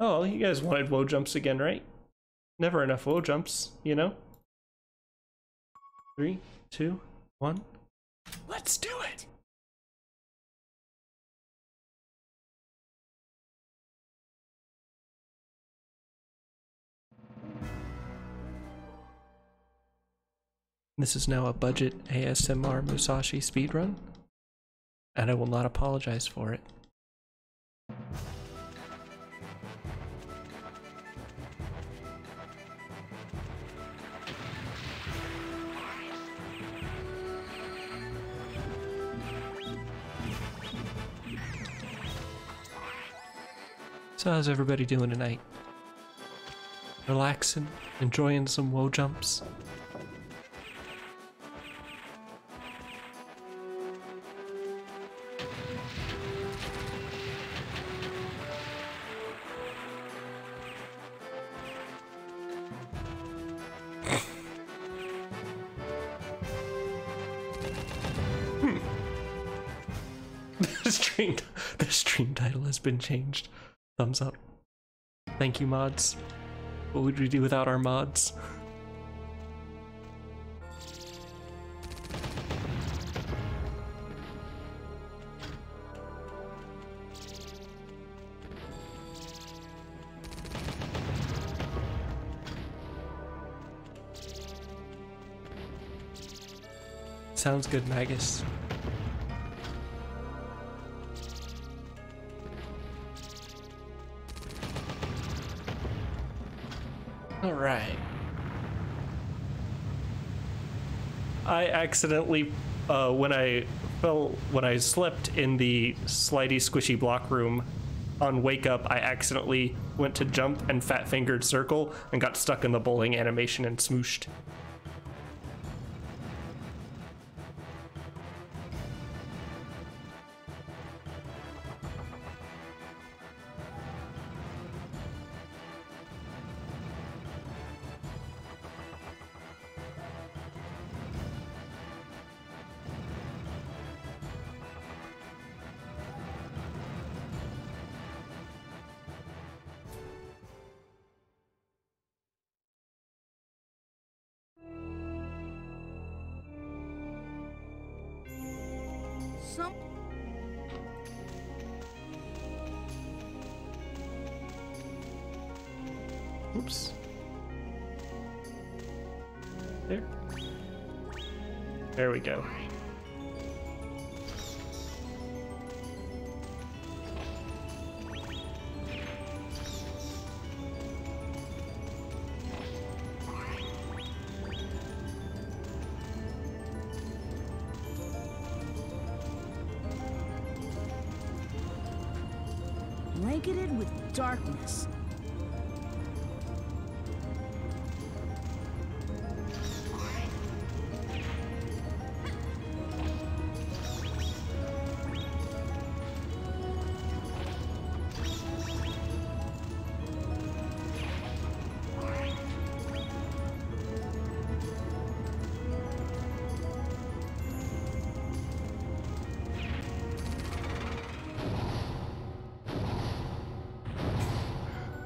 Oh, you guys wanted woe jumps again, right? Never enough woe jumps, you know? Three, two, one. Let's do it! This is now a budget ASMR Musashi speedrun, and I will not apologize for it. So how's everybody doing tonight? Relaxing, enjoying some woe jumps. The stream title has been changed. Thumbs up. Thank you, mods. What would we do without our mods? Sounds good, Magus. Right. I accidentally, uh, when I fell, when I slept in the slidey squishy block room on Wake Up, I accidentally went to jump and fat fingered circle and got stuck in the bowling animation and smooshed.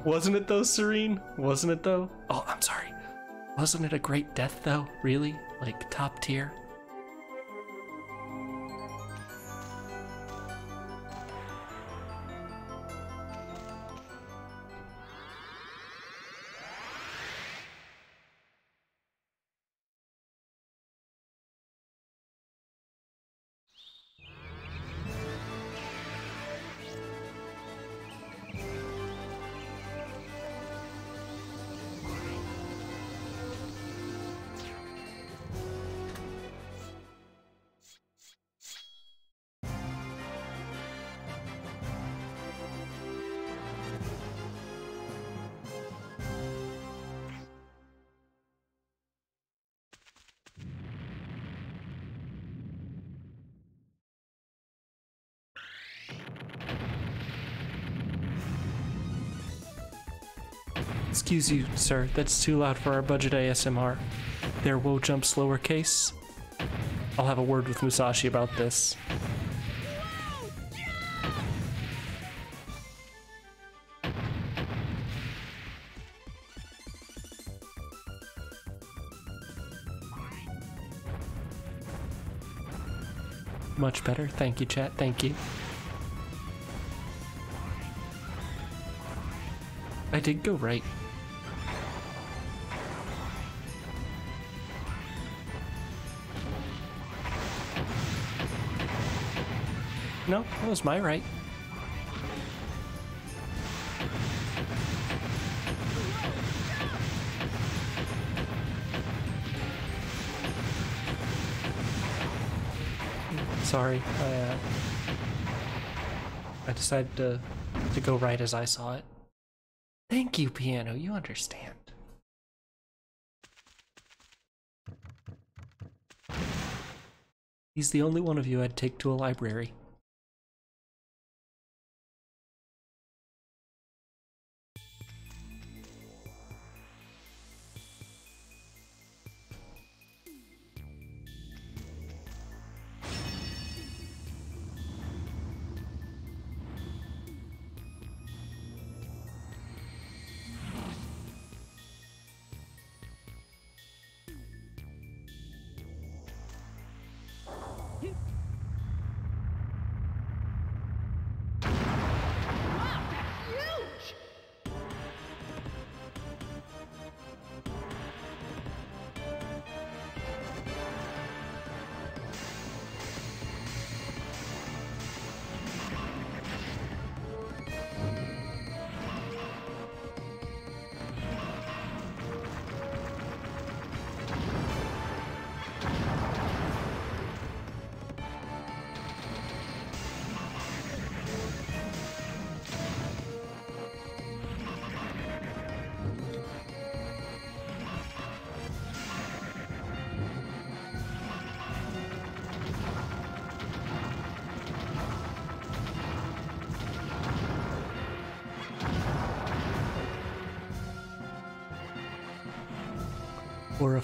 Wasn't it though, Serene? Wasn't it though? Oh, I'm sorry. Wasn't it a great death though? Really? Like top tier? Excuse you, sir. That's too loud for our budget ASMR. There, woe jump slower case. I'll have a word with Musashi about this. Much better. Thank you, chat. Thank you. I did go right. No, that was my right. Sorry, I uh, I decided to to go right as I saw it. Thank you, piano. You understand. He's the only one of you I'd take to a library.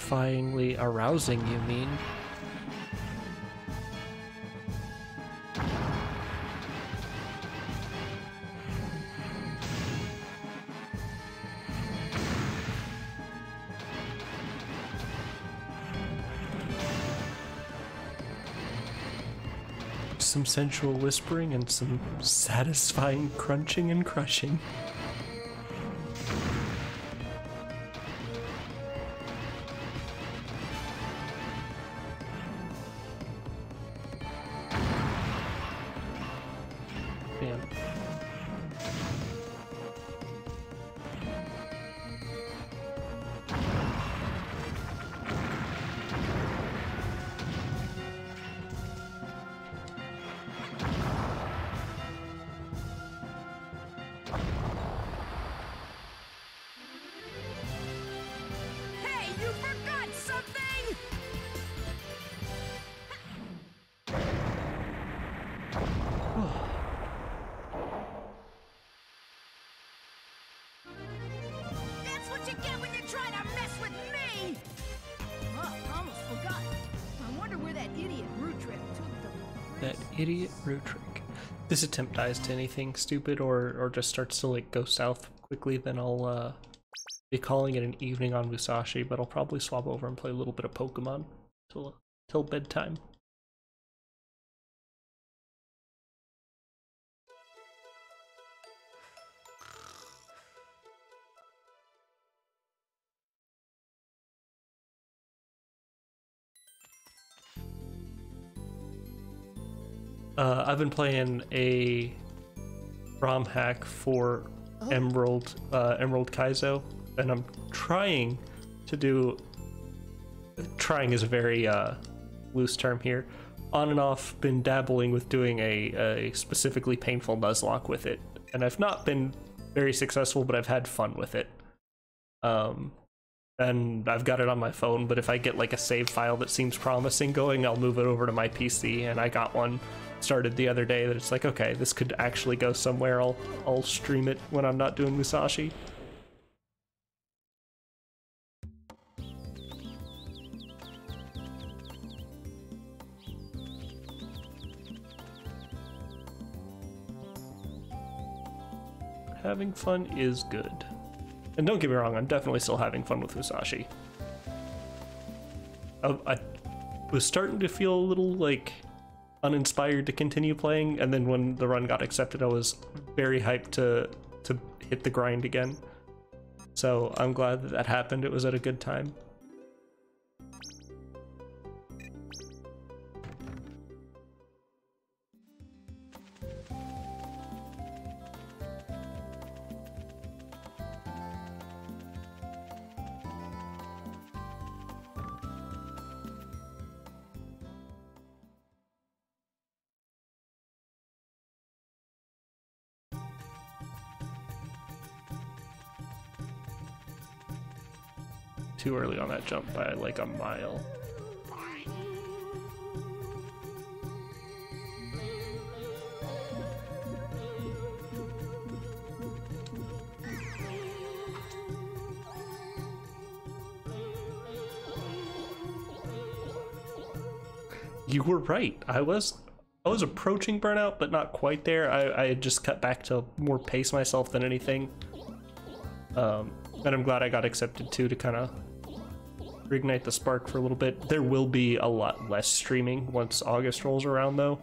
Horrifyingly arousing, you mean? Some sensual whispering and some satisfying crunching and crushing. This attempt dies to anything stupid or or just starts to like go south quickly, then I'll uh be calling it an evening on Musashi, but I'll probably swap over and play a little bit of Pokemon till till bedtime. Uh, I've been playing a ROM hack for Emerald uh, Emerald Kaizo, and I'm trying to do. Trying is a very uh, loose term here. On and off, been dabbling with doing a, a specifically painful Nuzlocke with it, and I've not been very successful, but I've had fun with it. Um, and I've got it on my phone, but if I get like a save file that seems promising going, I'll move it over to my PC. And I got one started the other day that it's like, okay, this could actually go somewhere. I'll I'll stream it when I'm not doing Musashi. Having fun is good. And don't get me wrong, I'm definitely still having fun with Musashi. I, I was starting to feel a little like uninspired to continue playing. And then when the run got accepted, I was very hyped to to hit the grind again. So I'm glad that that happened. It was at a good time. That jump by like a mile. You were right. I was I was approaching burnout, but not quite there. I, I had just cut back to more pace myself than anything. Um, and I'm glad I got accepted too to kind of reignite the spark for a little bit. There will be a lot less streaming once August rolls around, though,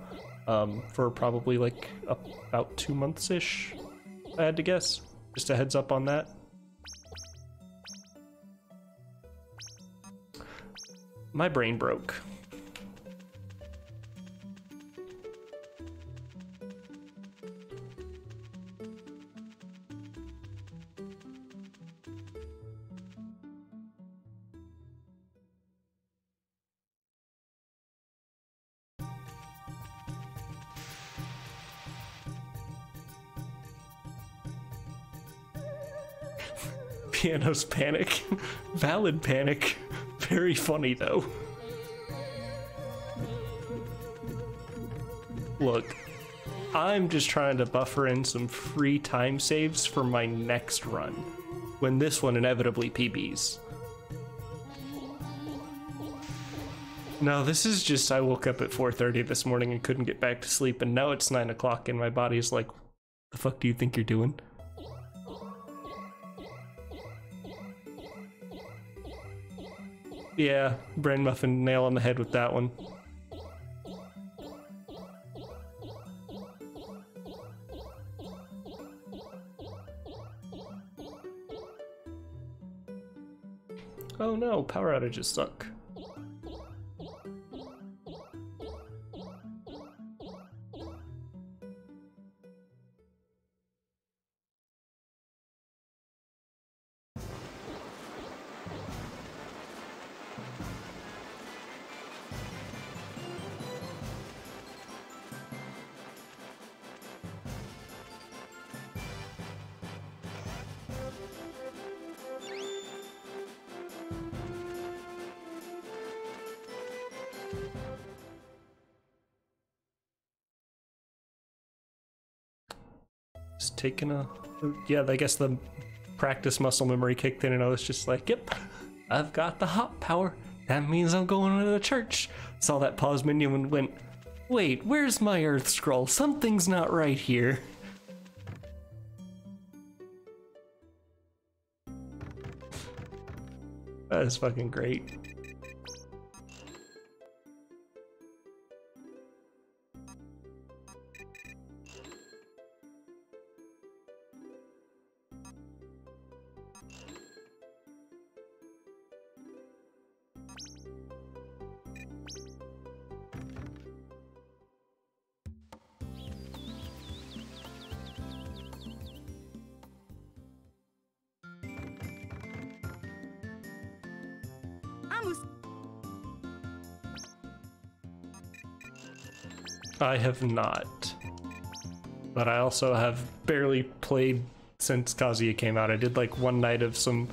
um, for probably like about two months ish. I had to guess. Just a heads up on that. My brain broke. Piano's panic. Valid panic. Very funny though. Look, I'm just trying to buffer in some free time saves for my next run, when this one inevitably PBs. No, this is just I woke up at 4:30 this morning and couldn't get back to sleep, and now it's nine o'clock, and my body's like, "The fuck do you think you're doing?" Yeah, brain muffin nail on the head with that one. Oh no, power outages suck. Just taking a yeah, I guess the practice muscle memory kicked in and I was just like, yep, I've got the hot power. That means I'm going to the church. Saw that pause menu and went, wait, where's my earth scroll? Something's not right here. That is fucking great. I have not. But I also have barely played since Kazuya came out. I did like one night of some,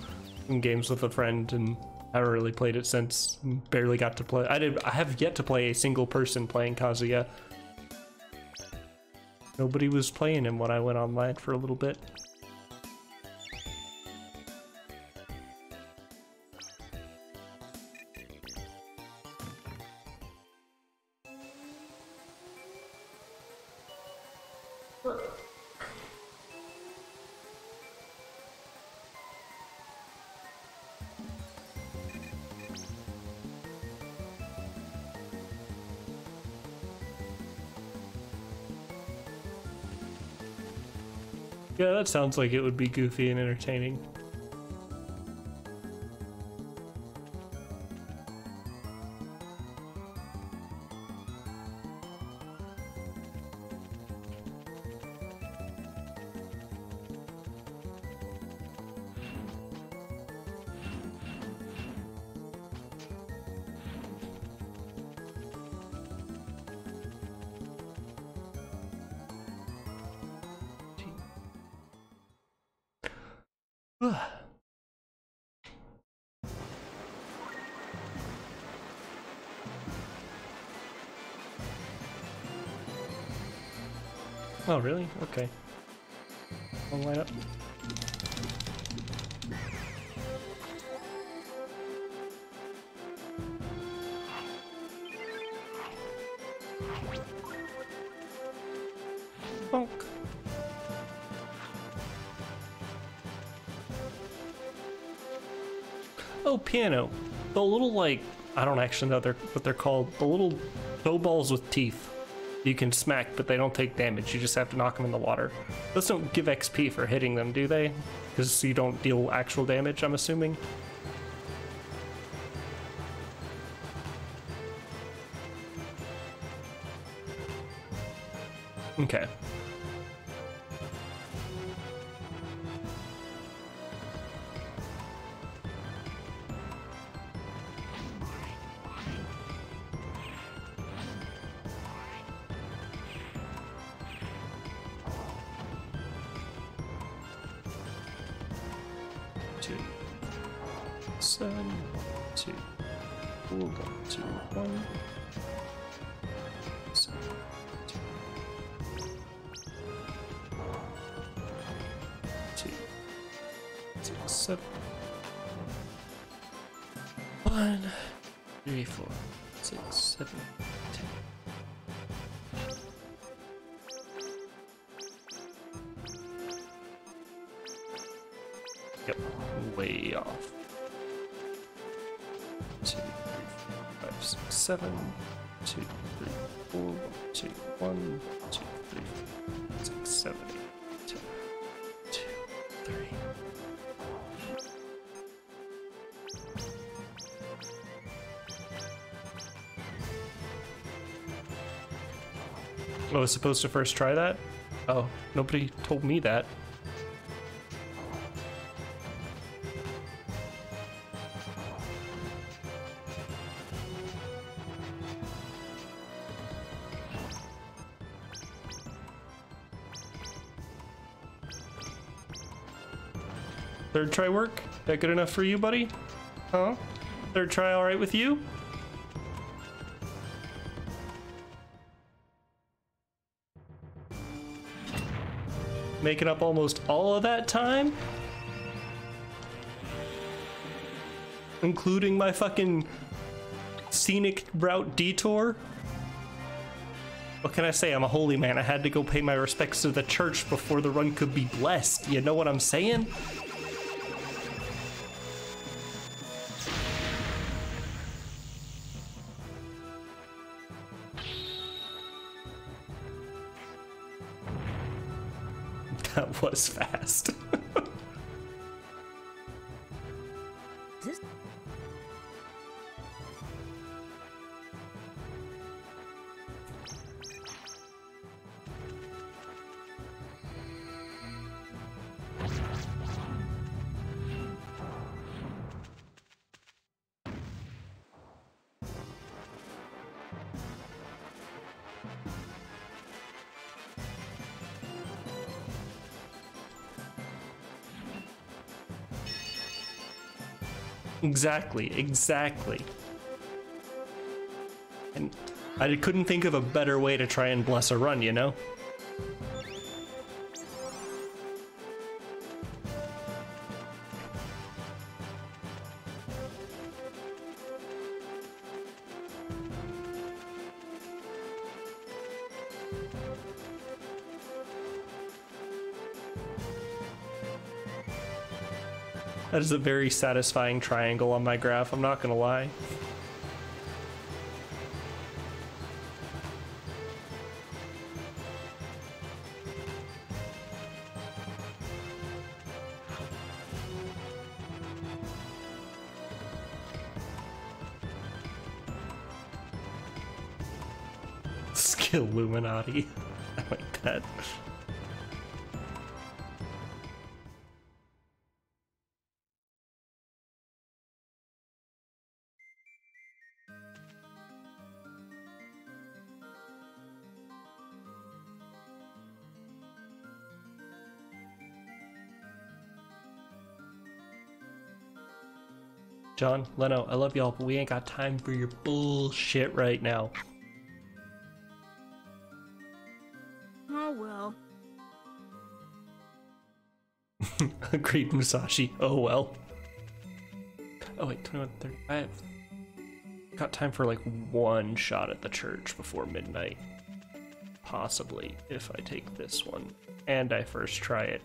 some games with a friend and I haven't really played it since. Barely got to play. I did. I have yet to play a single person playing Kazuya. Nobody was playing him when I went online for a little bit. Sounds like it would be goofy and entertaining. Like, I don't actually know they're, what they're called. The little bow balls with teeth you can smack, but they don't take damage. You just have to knock them in the water. Those don't give XP for hitting them, do they? Because you don't deal actual damage, I'm assuming. Seven. Two, three, four, two, one, two, three, four, six, seven, eight, ten. I was supposed to first try that? Oh, nobody told me that. Third try work? That good enough for you, buddy? Huh? Third try alright with you? Making up almost all of that time? Including my fucking scenic route detour? What can I say? I'm a holy man. I had to go pay my respects to the church before the run could be blessed. You know what I'm saying? Was fast. Exactly, exactly. And I couldn't think of a better way to try and bless a run, you know? That is a very satisfying triangle on my graph, I'm not gonna lie. John, Leno, I love y'all, but we ain't got time for your bullshit right now. Oh well. Agreed, Musashi. Oh well. Oh wait, 2135. Got time for like one shot at the church before midnight. Possibly, if I take this one. And I first try it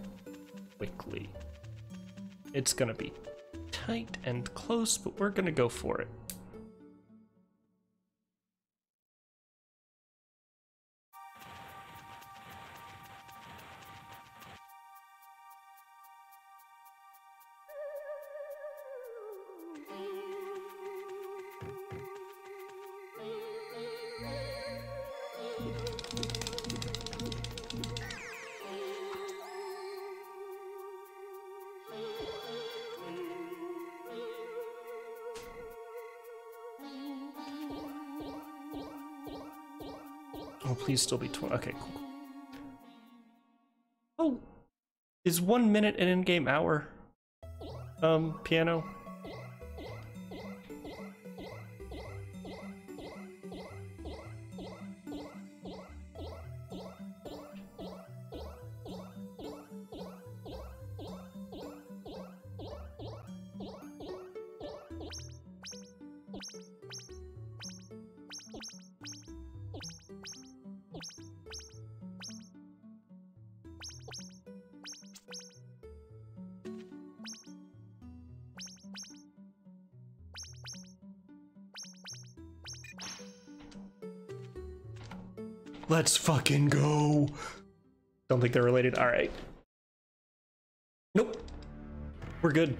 quickly. It's gonna be tight and close, but we're gonna go for it. Still be 20. Okay, cool. Oh, is one minute an in-game hour? Um, piano. Let's fucking go. Don't think they're related. All right. Nope. We're good.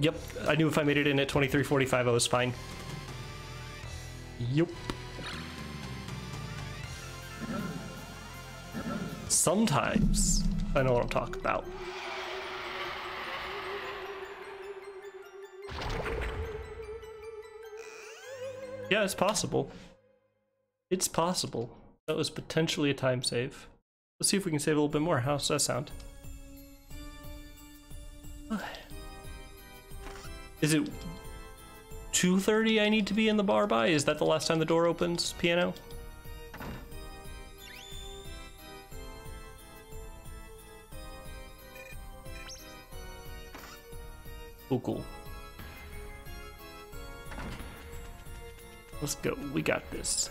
Yep, I knew if I made it in at 2345 I was fine. Yep. Sometimes I know what I'm talking about. Yeah, it's possible. It's possible. That was potentially a time save. Let's see if we can save a little bit more. How's that sound? Is it 2.30 I need to be in the bar by? Is that the last time the door opens, piano? Let's go. We got this.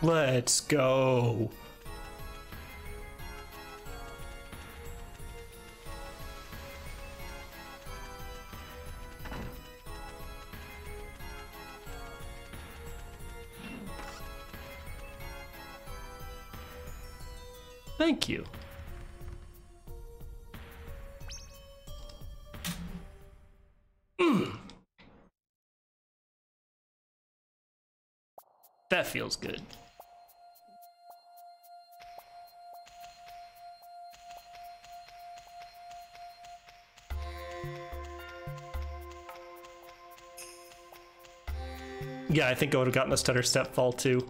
Let's go. That feels good. Yeah, I think I would have gotten a stutter step fall too.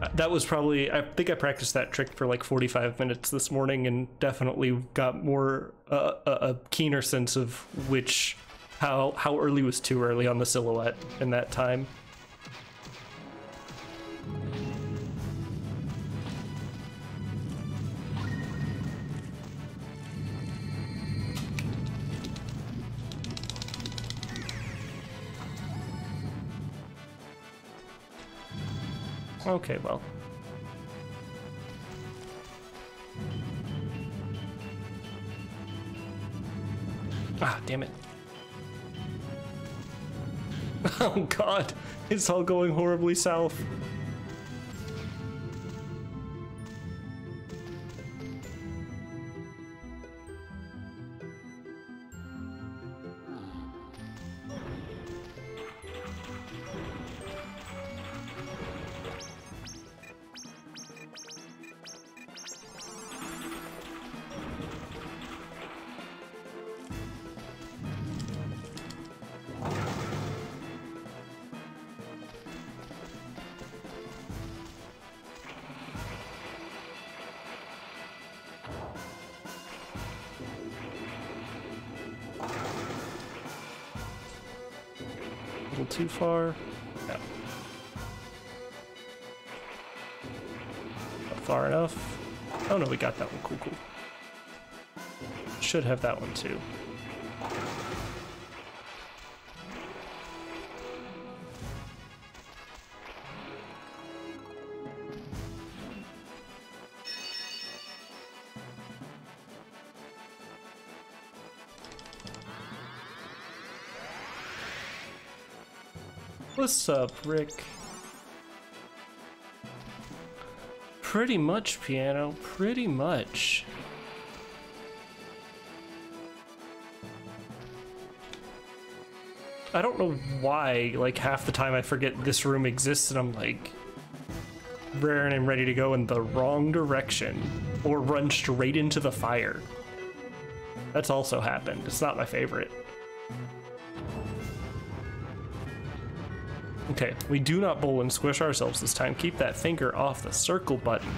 Uh, That was probably, I think I practiced that trick for like 45 minutes this morning and definitely got more, uh, a, a keener sense of which, how how early was too early on the silhouette in that time. Okay, well. Ah, damn it. Oh god, it's all going horribly south. Should have that one too. What's up, Rick? Pretty much, piano. Pretty much. I don't know why, like, half the time I forget this room exists and I'm like, raring and ready to go in the wrong direction or run straight into the fire. That's also happened. It's not my favorite. Okay, we do not bowl and squish ourselves this time. Keep that finger off the circle button.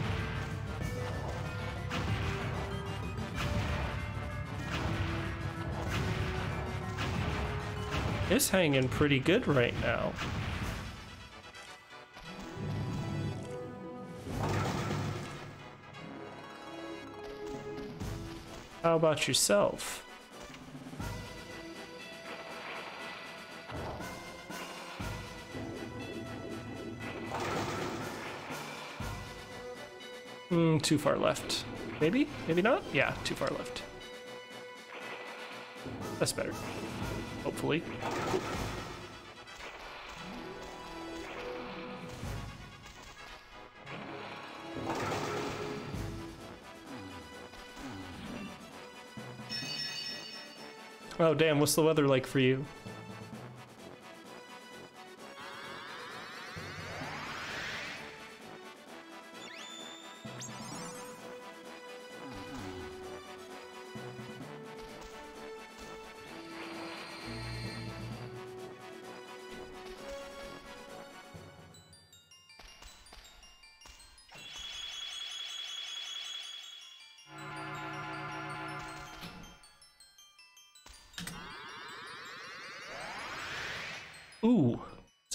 It's hanging pretty good right now. How about yourself? Hmm, too far left. Maybe? Maybe not? Yeah, too far left. That's better. Hopefully. Oh damn, what's the weather like for you?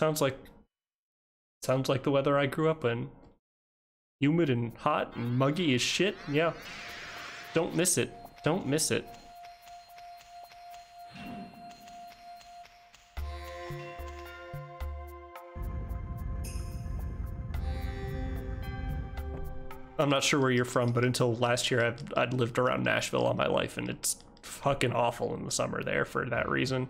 Sounds like sounds like the weather I grew up in. Humid and hot and muggy as shit. Yeah. Don't miss it. Don't miss it. I'm not sure where you're from, but until last year, I've, I'd lived around Nashville all my life, and it's fucking awful in the summer there for that reason.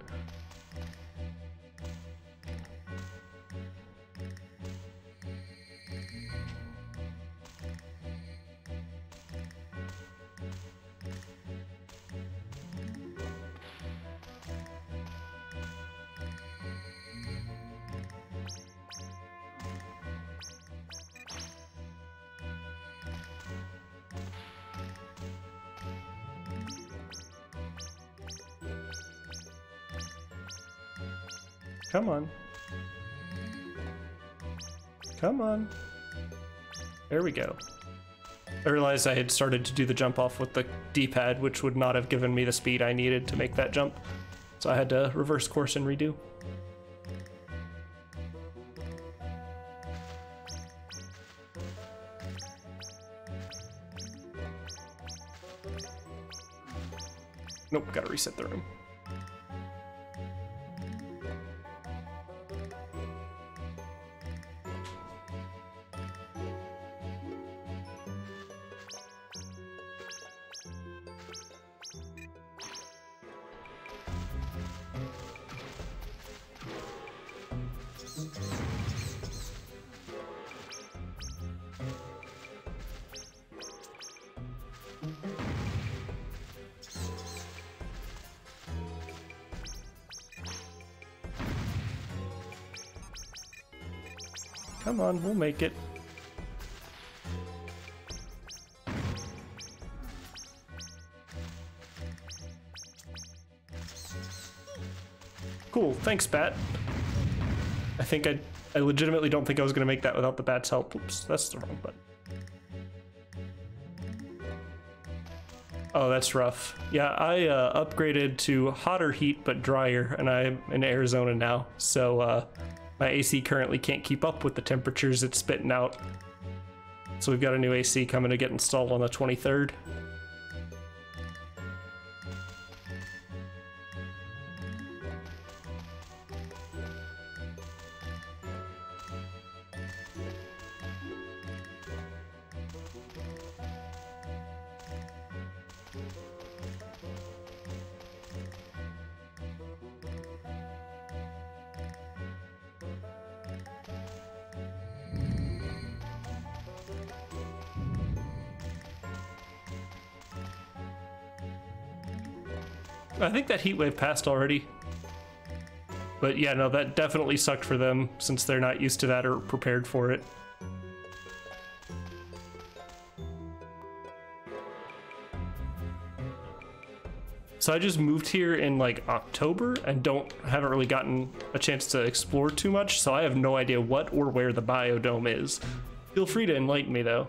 We go. I realized I had started to do the jump off with the D-pad, which would not have given me the speed I needed to make that jump. So I had to reverse course and redo. Nope, gotta reset the room. Bat. I think I, I legitimately don't think I was gonna make that without the bat's help. Oops, that's the wrong button. Oh, that's rough. Yeah, I uh, upgraded to hotter heat but drier, and I'm in Arizona now, so uh, my AC currently can't keep up with the temperatures it's spitting out. So we've got a new AC coming to get installed on the 23rd. That heat wave passed already. But yeah, no, that definitely sucked for them since they're not used to that or prepared for it. So I just moved here in like October and don't haven't really gotten a chance to explore too much, so I have no idea what or where the biodome is. Feel free to enlighten me though.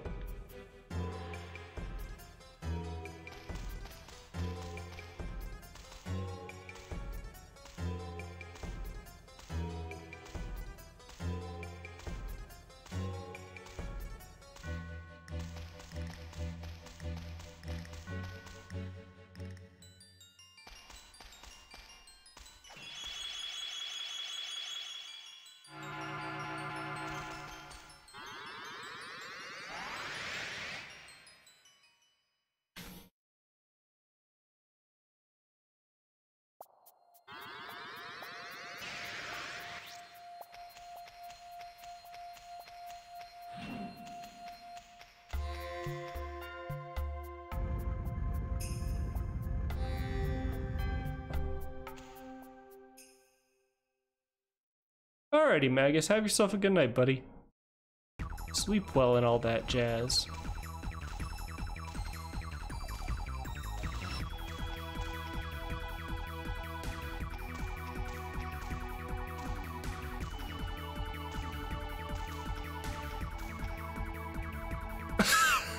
Alrighty, Magus, have yourself a good night, buddy. Sleep well and all that jazz.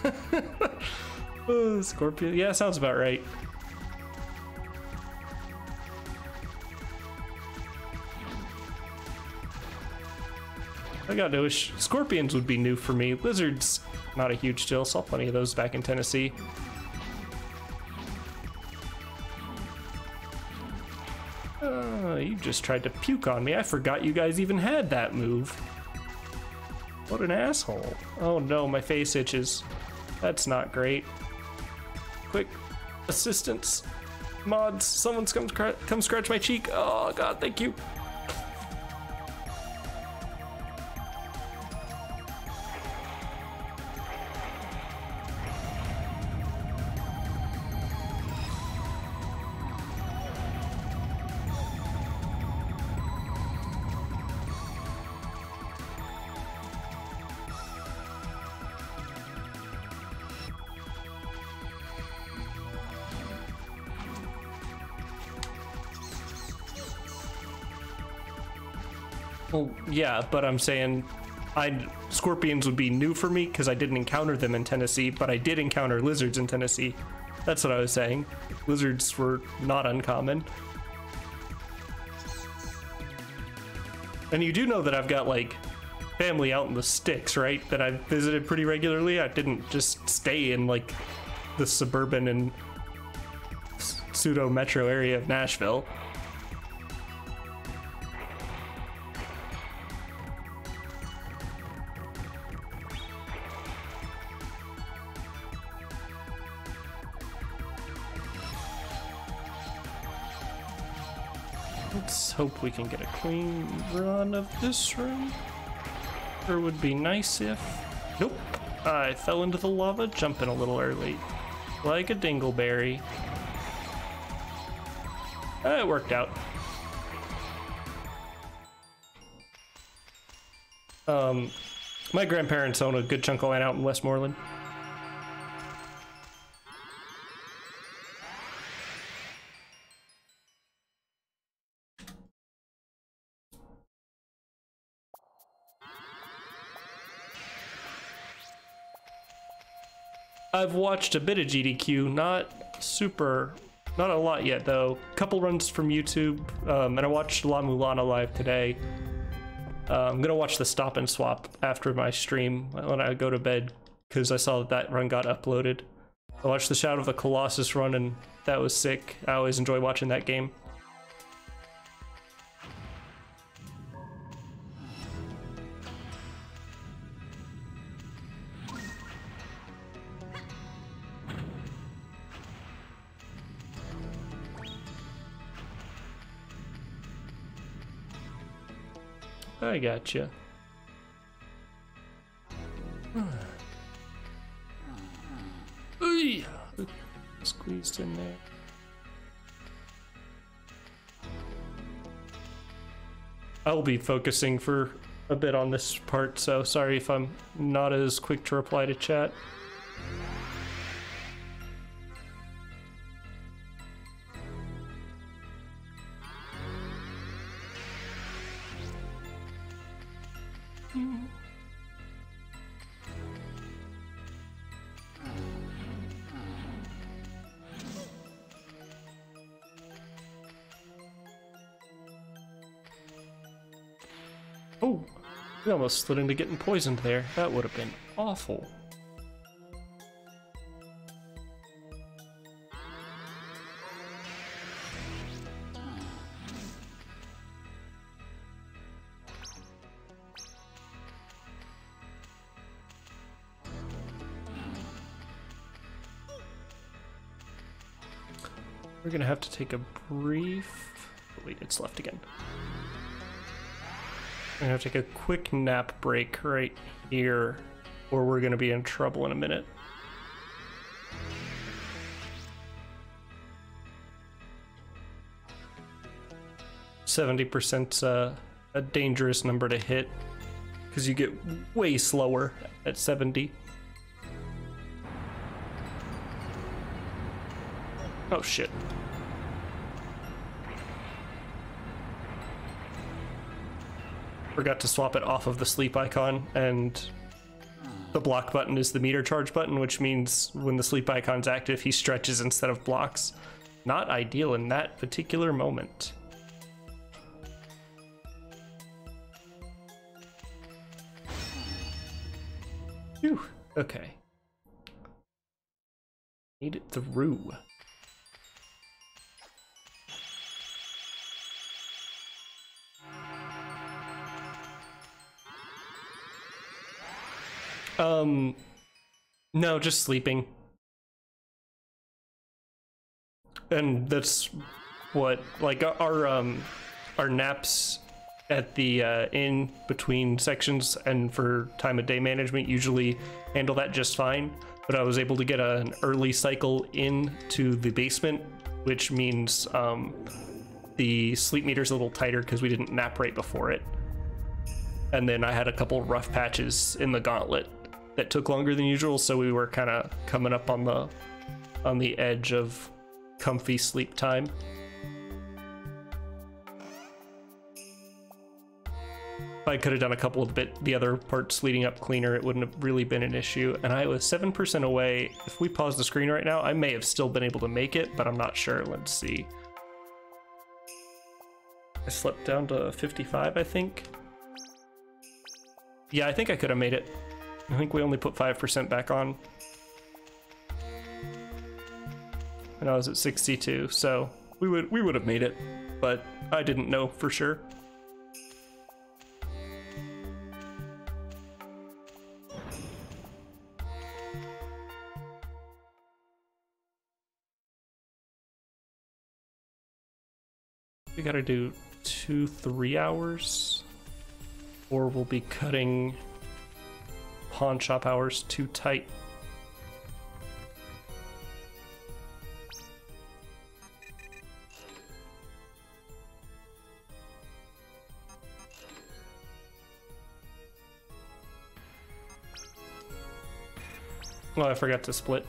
oh, Scorpion. Yeah, sounds about right. I got no issue. Scorpions would be new for me. Lizards, not a huge deal. Saw plenty of those back in Tennessee. Uh, you just tried to puke on me. I forgot you guys even had that move. What an asshole. Oh no, my face itches. That's not great. Quick, assistance. Mods, someone's come, come scratch my cheek. Oh god, thank you. Yeah, but I'm saying I scorpions would be new for me because I didn't encounter them in Tennessee, but I did encounter lizards in Tennessee. That's what I was saying. Lizards were not uncommon. And you do know that I've got like family out in the sticks, right? That I've visited pretty regularly. I didn't just stay in like the suburban and pseudo metro area of Nashville. We can get a clean run of this room. Or would be nice if... Nope. I fell into the lava jumping a little early. Like a dingleberry. It worked out. Um, my grandparents own a good chunk of land out in Westmoreland. I've watched a bit of GDQ, not super, not a lot yet though. Couple runs from YouTube, um, and I watched La Mulana live today. Uh, I'm gonna watch the stop and swap after my stream when I go to bed because I saw that that run got uploaded. I watched the Shadow of the Colossus run and that was sick. I always enjoy watching that game. I gotcha. Ooh, squeezed in there. I'll be focusing for a bit on this part, so sorry if I'm not as quick to reply to chat. Slid into getting poisoned there. That would have been awful. We're gonna have to take a brief. Wait, it's left again. I'm gonna take a quick nap break right here, or we're gonna be in trouble in a minute. Seventy percent uh, a dangerous number to hit because you get way slower at seventy. Oh shit. Forgot to swap it off of the sleep icon, and the block button is the meter charge button, which means when the sleep icon's active, he stretches instead of blocks. Not ideal in that particular moment. Phew, okay. Need it through. Um, no, just sleeping. And that's what like our um our naps at the uh, in between sections and for time of day management usually handle that just fine. But I was able to get an early cycle into the basement, which means um, the sleep meter's a little tighter because we didn't nap right before it. And then I had a couple rough patches in the gauntlet that took longer than usual, so we were kind of coming up on the on the edge of comfy sleep time. If I could have done a couple of the bit the other parts leading up cleaner, it wouldn't have really been an issue. And I was seven percent away. If we pause the screen right now, I may have still been able to make it, but I'm not sure. Let's see. I slept down to 55, I think. Yeah, I think I could have made it. I think we only put 5% back on. And I was at 62, so we would we would have made it, but I didn't know for sure. We gotta do two, three hours, or we'll be cutting pawn shop hours too tight. Oh, I forgot to split.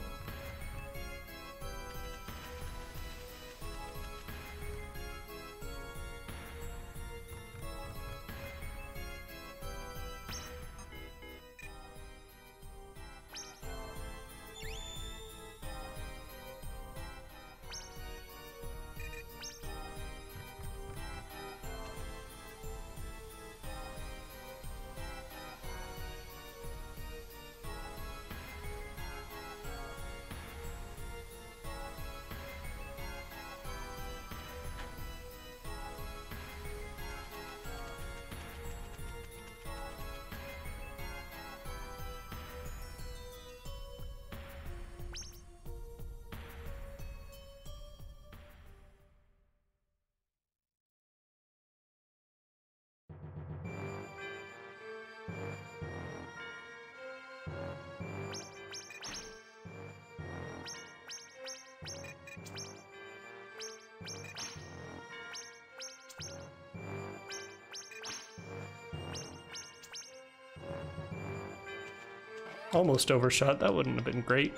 Almost overshot. That wouldn't have been great.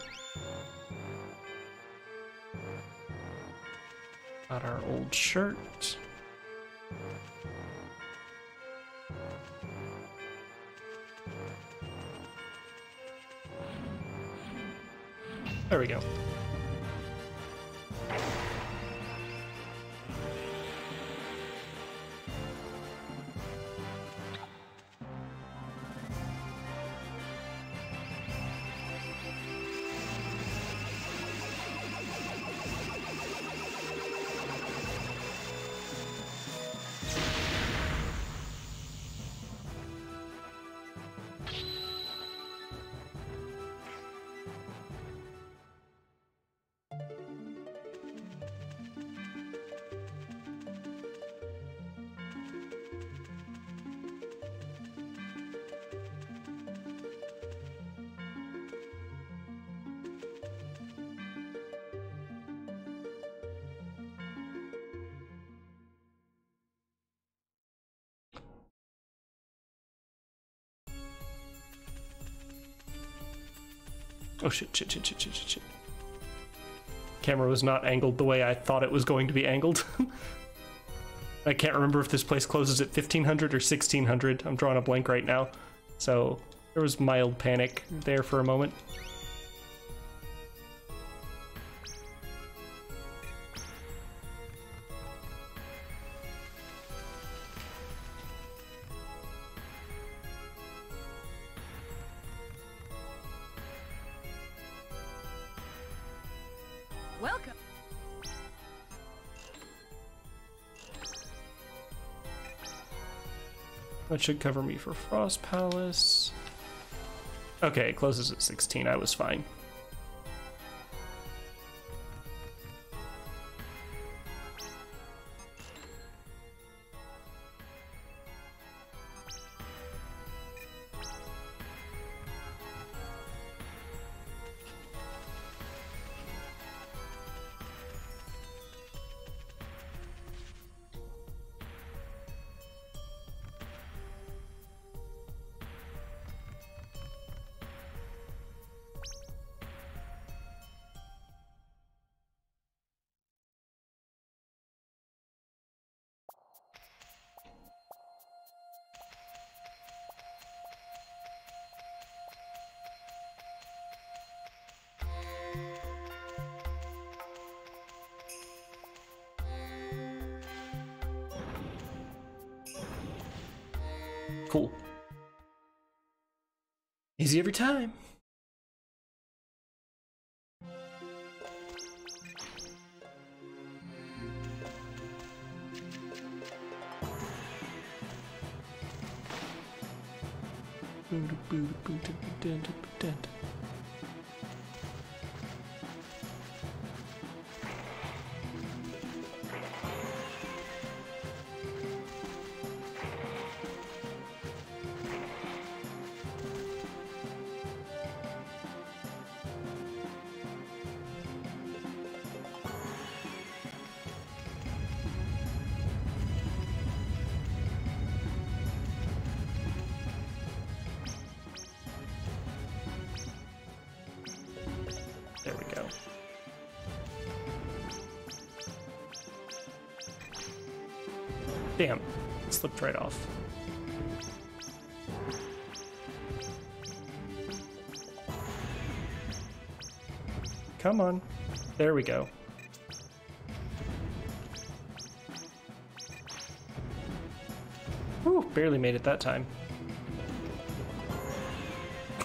Got our old shirt. There we go. Oh shit, shit, shit, shit, shit, shit, shit. Camera was not angled the way I thought it was going to be angled. I can't remember if this place closes at 1500 or 1600. I'm drawing a blank right now. So there was mild panic there for a moment. That should cover me for Frost Palace. Okay, it closes at 16. I was fine. Cool. Easy every time. Come on. There we go. Whew, barely made it that time.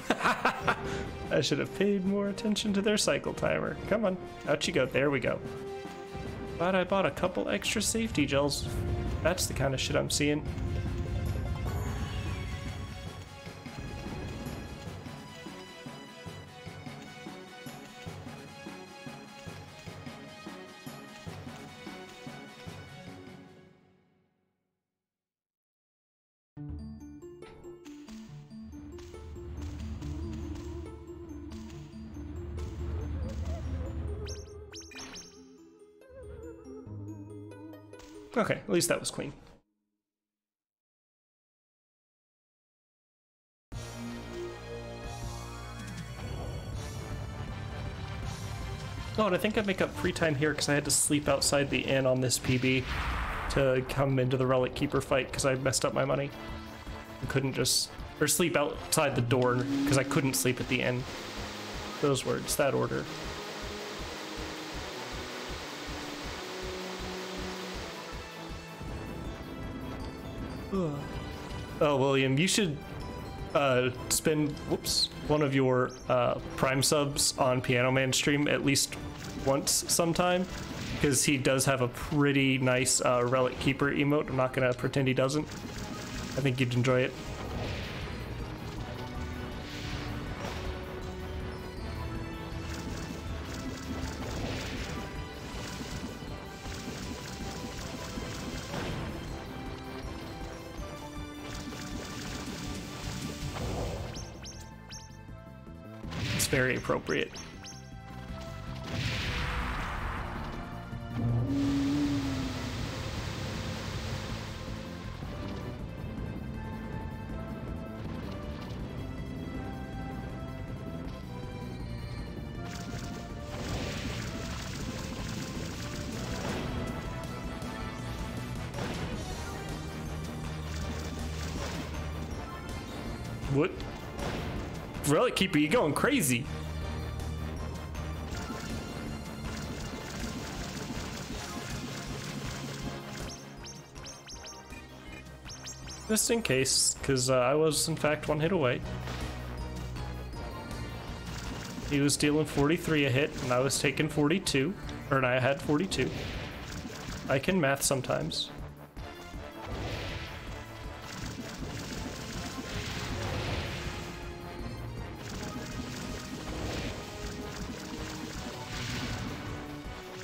I should have paid more attention to their cycle timer. Come on, out you go. There we go. Glad I bought a couple extra safety gels. That's the kind of shit I'm seeing. At least that was clean. Oh, and I think I make up free time here because I had to sleep outside the inn on this PB to come into the Relic Keeper fight because I messed up my money. I couldn't just, or sleep outside the door because I couldn't sleep at the inn. Those words, that order. Oh, William, you should uh, spend whoops one of your uh, Prime subs on Piano Man stream at least once sometime, because he does have a pretty nice uh, Relic Keeper emote. I'm not gonna pretend he doesn't. I think you'd enjoy it. Very appropriate. Keeper, you're going crazy. Just in case, because uh, I was in fact one hit away. He was dealing 43 a hit, and I was taking 42. Or and I had 42. I can math sometimes.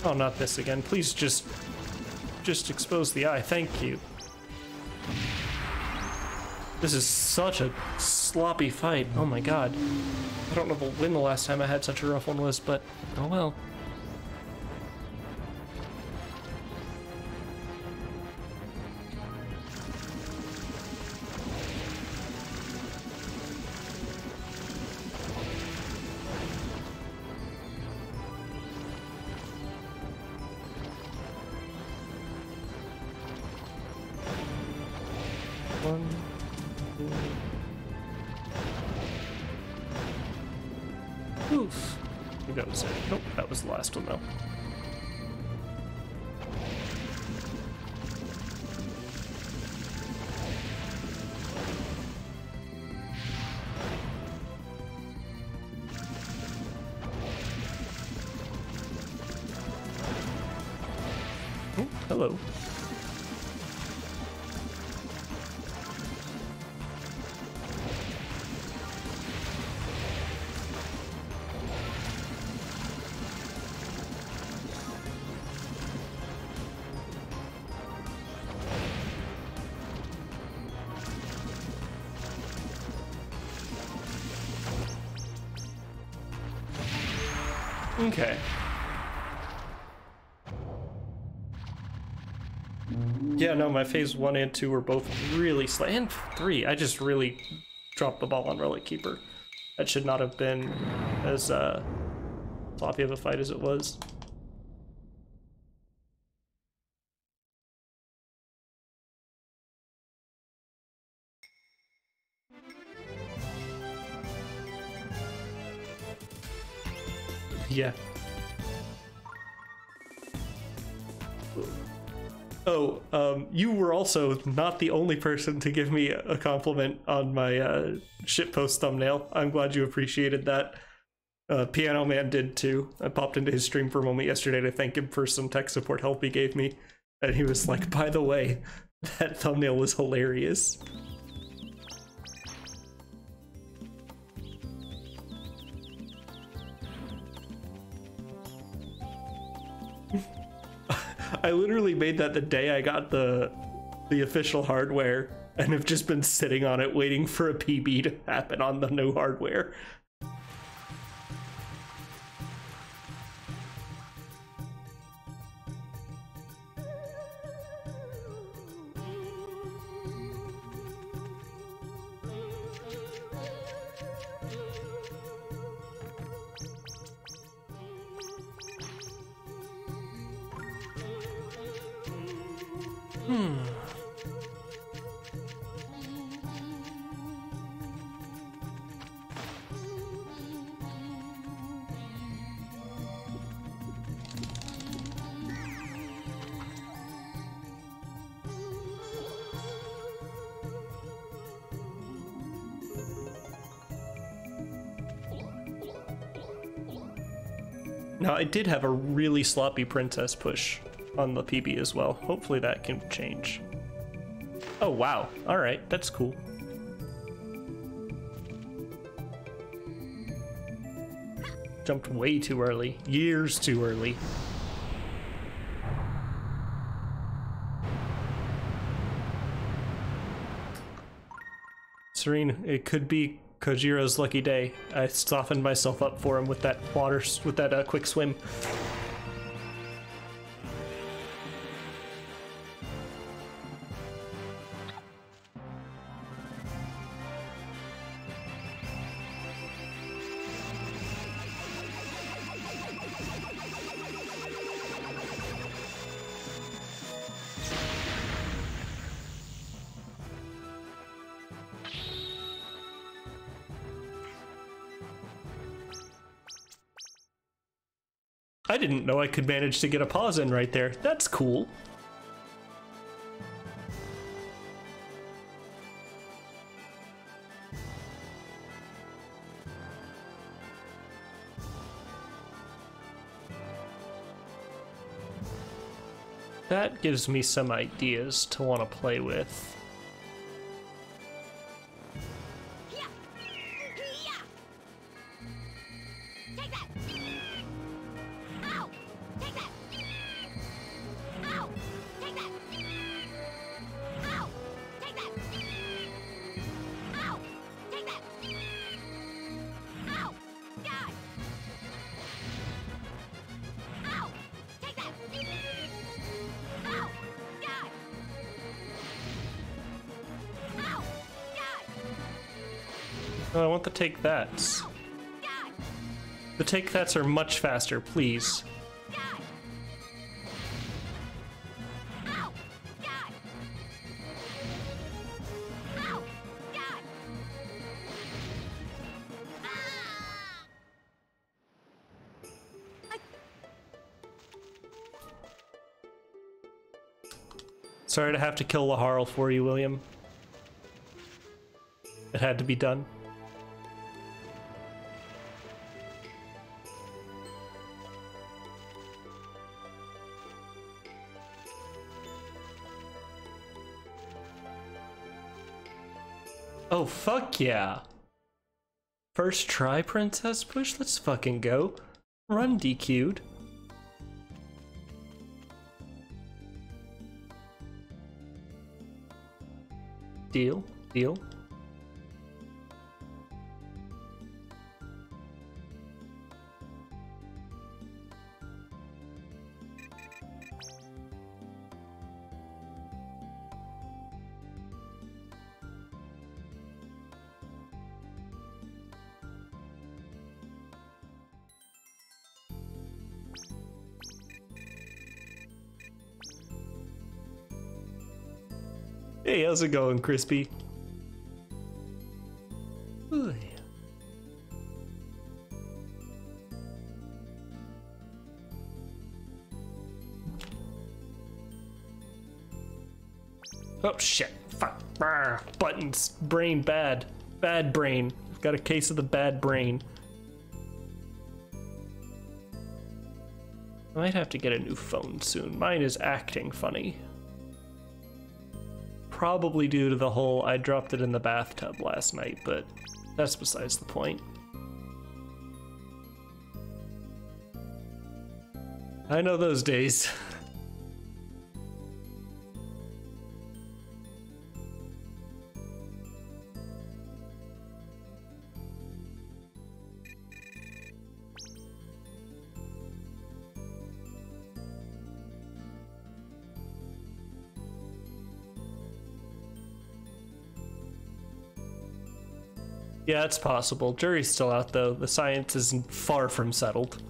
Oh, not this again. Please just, just expose the eye. Thank you. This is such a sloppy fight. Oh my god. I don't know when the last time I had such a rough one was, but oh well. know my phase one and two were both really slow. And three, I just really dropped the ball on Relic Keeper. That should not have been as uh, sloppy of a fight as it was. Yeah. You were also not the only person to give me a compliment on my uh, shitpost thumbnail. I'm glad you appreciated that. Uh, Piano Man did too. I popped into his stream for a moment yesterday to thank him for some tech support help he gave me. And he was like, by the way, that thumbnail was hilarious. I literally made that the day I got the the official hardware and have just been sitting on it waiting for a PB to happen on the new hardware. Did have a really sloppy princess push on the PB as well. Hopefully that can change. Oh, wow. All right, that's cool. Jumped way too early. Years too early. Serene, it could be Kojiro's lucky day. I softened myself up for him with that water, with that uh, quick swim. I didn't know I could manage to get a pause in right there. That's cool. That gives me some ideas to want to play with. Take that's. The take that's are much faster, please. Sorry to have to kill Laharl for you, William. It had to be done. Fuck yeah. First try, Princess Push? Let's fucking go. Run, DQ'd. Deal, deal. How's it going, Crispy? Ooh. Oh shit, fuck, Brr. buttons, brain bad, bad brain. I've got a case of the bad brain. I might have to get a new phone soon. Mine is acting funny. Probably due to the whole I dropped it in the bathtub last night, but that's besides the point. I know those days. Yeah, it's possible. Jury's still out though. The science isn't far from settled.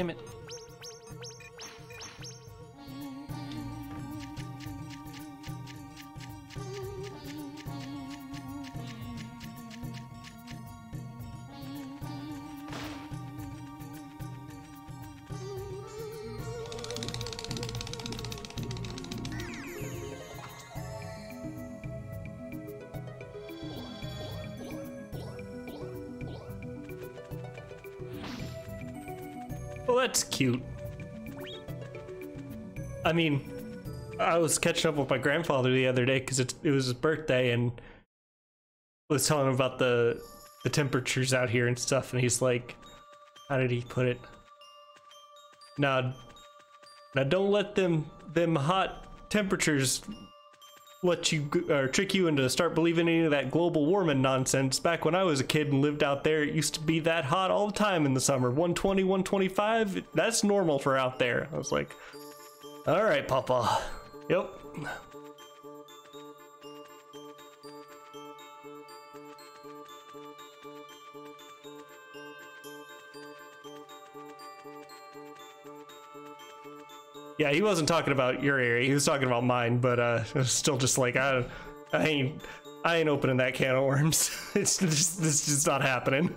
Damn it. Cute. I mean, I was catching up with my grandfather the other day because it, it was his birthday and I was telling him about the the temperatures out here and stuff, and he's like, "How did he put it? Now, now don't let them them hot temperatures let you or trick you into start believing any of that global warming nonsense. Back when I was a kid and lived out there, it used to be that hot all the time in the summer. 120, 125, that's normal for out there. I was like, all right, Papa. Yep. Yeah, he wasn't talking about your area. He was talking about mine, but uh, still just like I, I ain't, I ain't opening that can of worms. it's just, it's just not happening.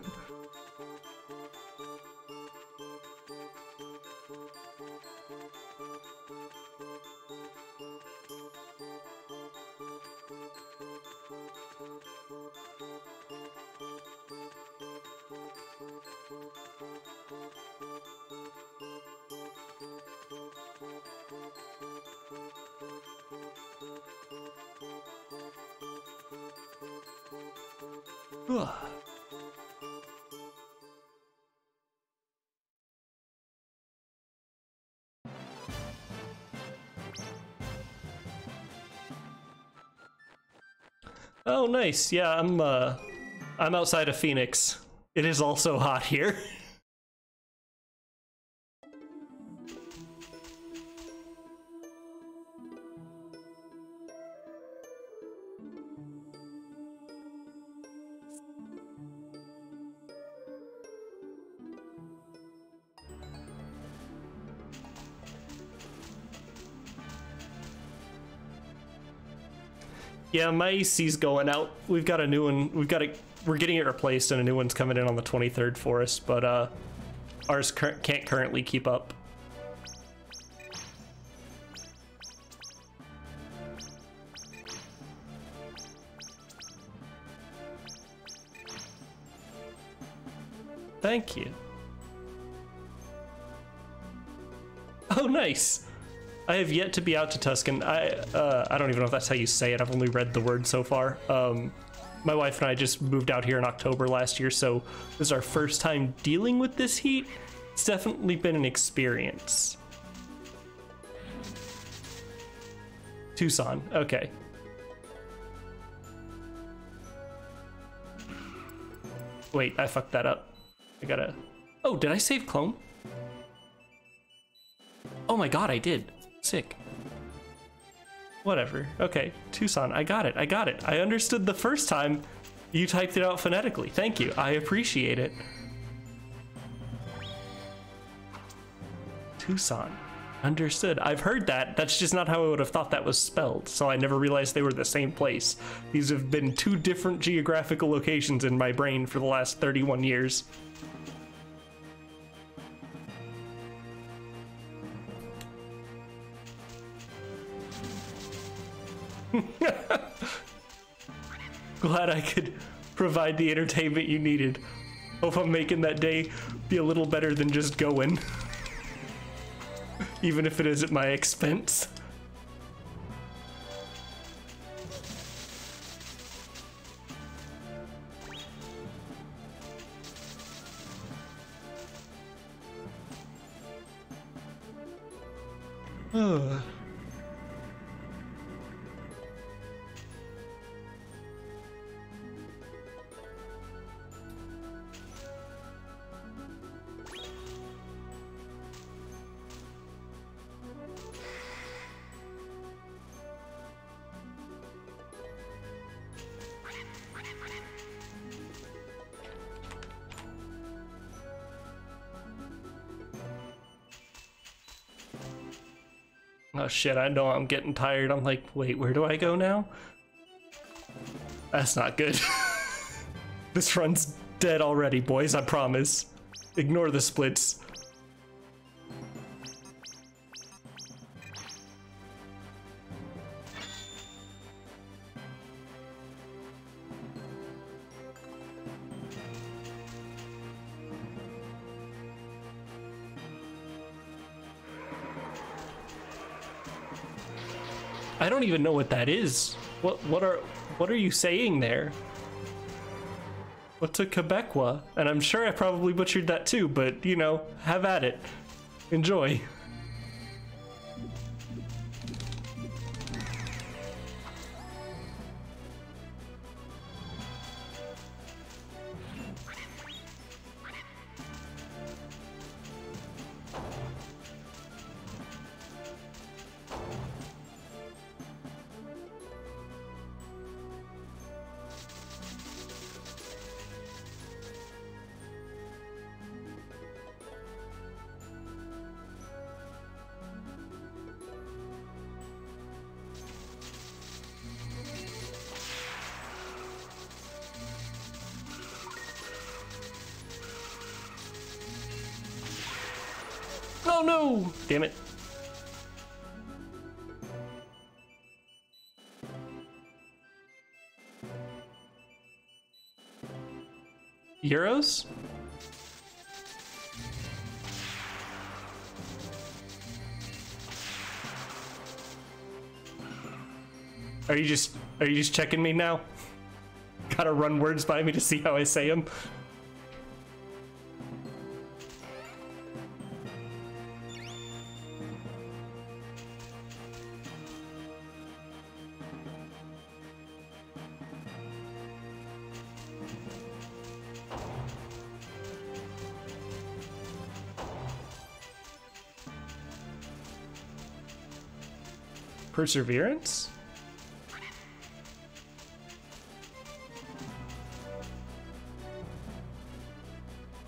Nice. Yeah, I'm uh, I'm outside of Phoenix. It is also hot here. Yeah, my AC's going out. We've got a new one. We've got it. We're getting it replaced, and a new one's coming in on the 23rd for us. But uh, ours cur- can't currently keep up. Thank you. Oh, nice. I have yet to be out to Tuscan. I uh, I don't even know if that's how you say it. I've only read the word so far. Um, my wife and I just moved out here in October last year, so this is our first time dealing with this heat. It's definitely been an experience. Tucson, okay. Wait, I fucked that up. I gotta. Oh, did I save clone? Oh my god, I did. Sick. Whatever. Okay, Tucson, I got it. I got it. I understood the first time you typed it out phonetically. Thank you. I appreciate it. Tucson. Understood. I've heard that. That's just not how I would have thought that was spelled, so I never realized they were the same place. These have been two different geographical locations in my brain for the last 31 years. Glad I could provide the entertainment you needed. Hope I'm making that day be a little better than just going. Even if it is at my expense. Ugh. Oh shit, I know I'm getting tired. I'm like, wait, where do I go now? That's not good. this run's dead already, boys, I promise. Ignore the splits. Even know what that is. What what are what are you saying there? What's a Quebecois? And I'm sure I probably butchered that too, but you know, have at it. Enjoy. Euros? Are you just are you just checking me now? Gotta run words by me to see how I say them. Perseverance?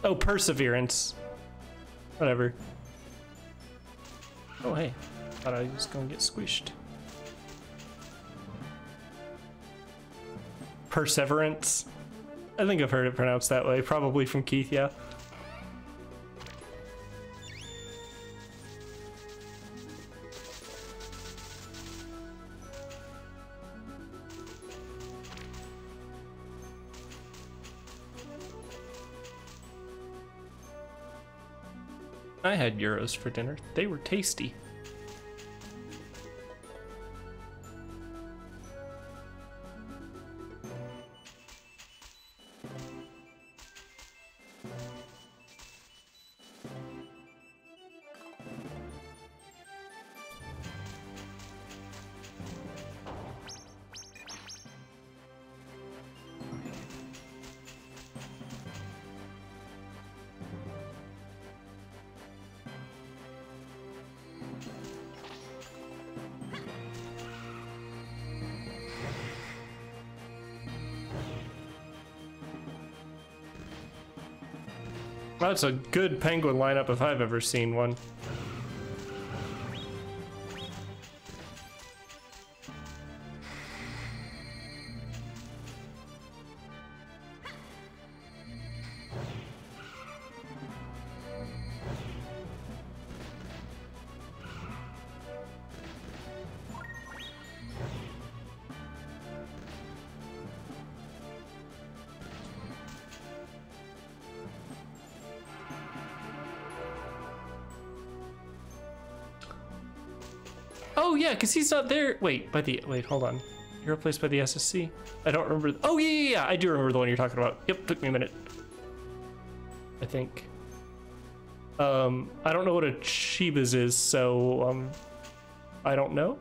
Oh, perseverance. Whatever. Oh, hey. Thought I was gonna get squished. Perseverance? I think I've heard it pronounced that way. Probably from Keith, yeah. I had gyros for dinner. They were tasty. That's a good penguin lineup if I've ever seen one. Oh yeah, because he's not there. Wait, by the wait, hold on. You're replaced by the SSC. I don't remember. Oh yeah, yeah, yeah. I do remember the one you're talking about. Yep, took me a minute. I think. Um, I don't know what a Chibas is, so um, I don't know.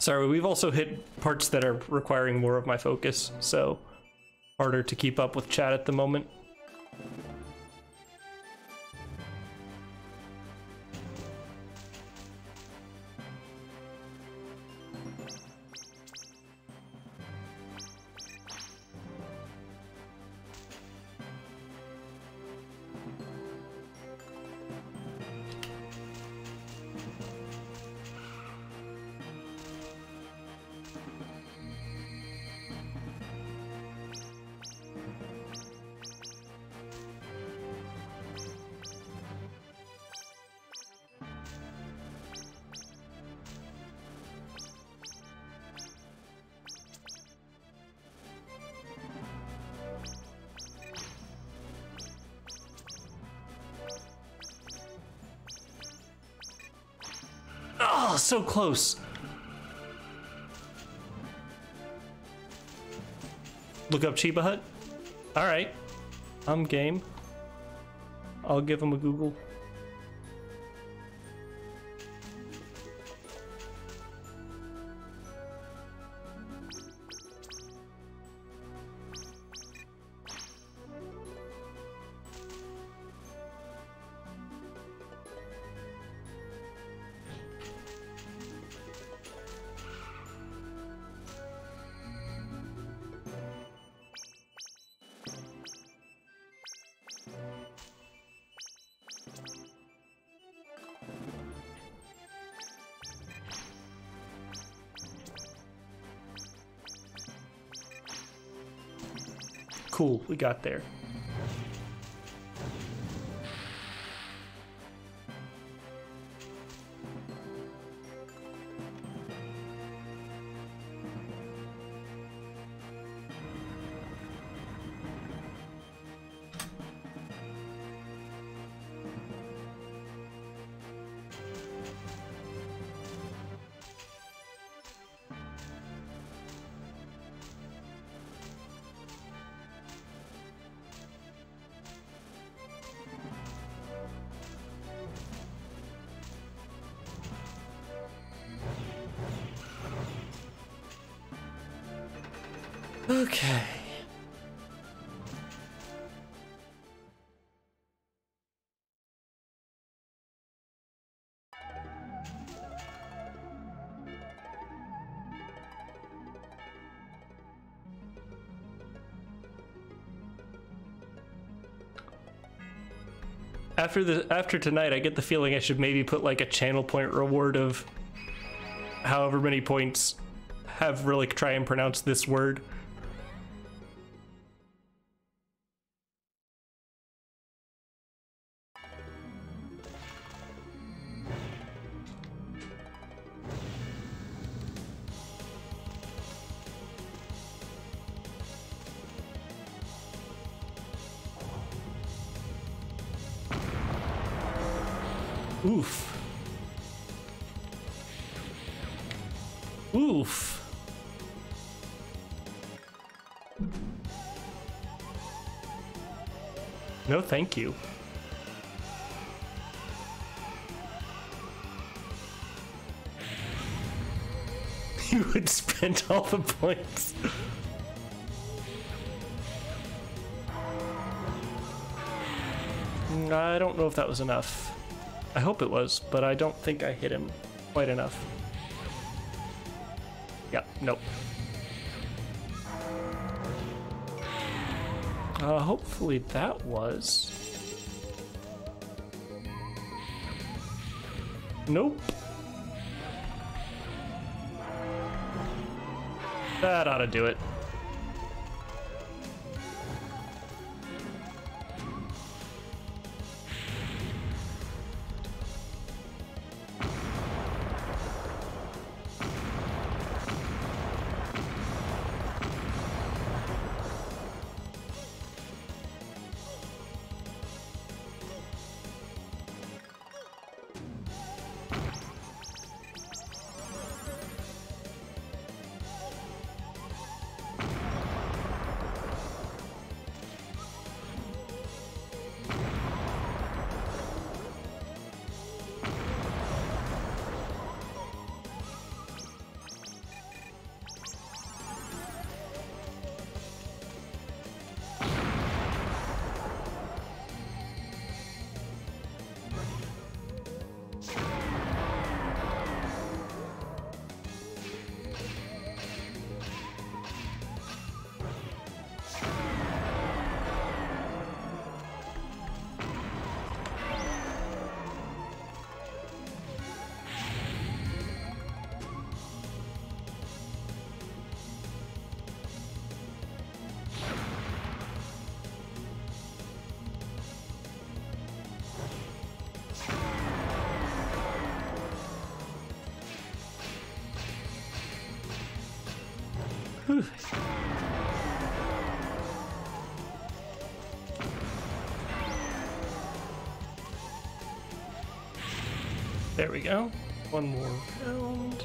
Sorry, we've also hit parts that are requiring more of my focus, so harder to keep up with chat at the moment. Close. Look up Cheba Hut. All right, I'm game. I'll give him a Google. We got there. After the after tonight, I get the feeling I should maybe put like a channel point reward of however many points have really try and pronounce this word. Thank you. You would spend all the points. I don't know if that was enough. I hope it was, but I don't think I hit him quite enough. Yep, nope. Uh, hopefully that was. Nope. That ought to do it. We go. One more round.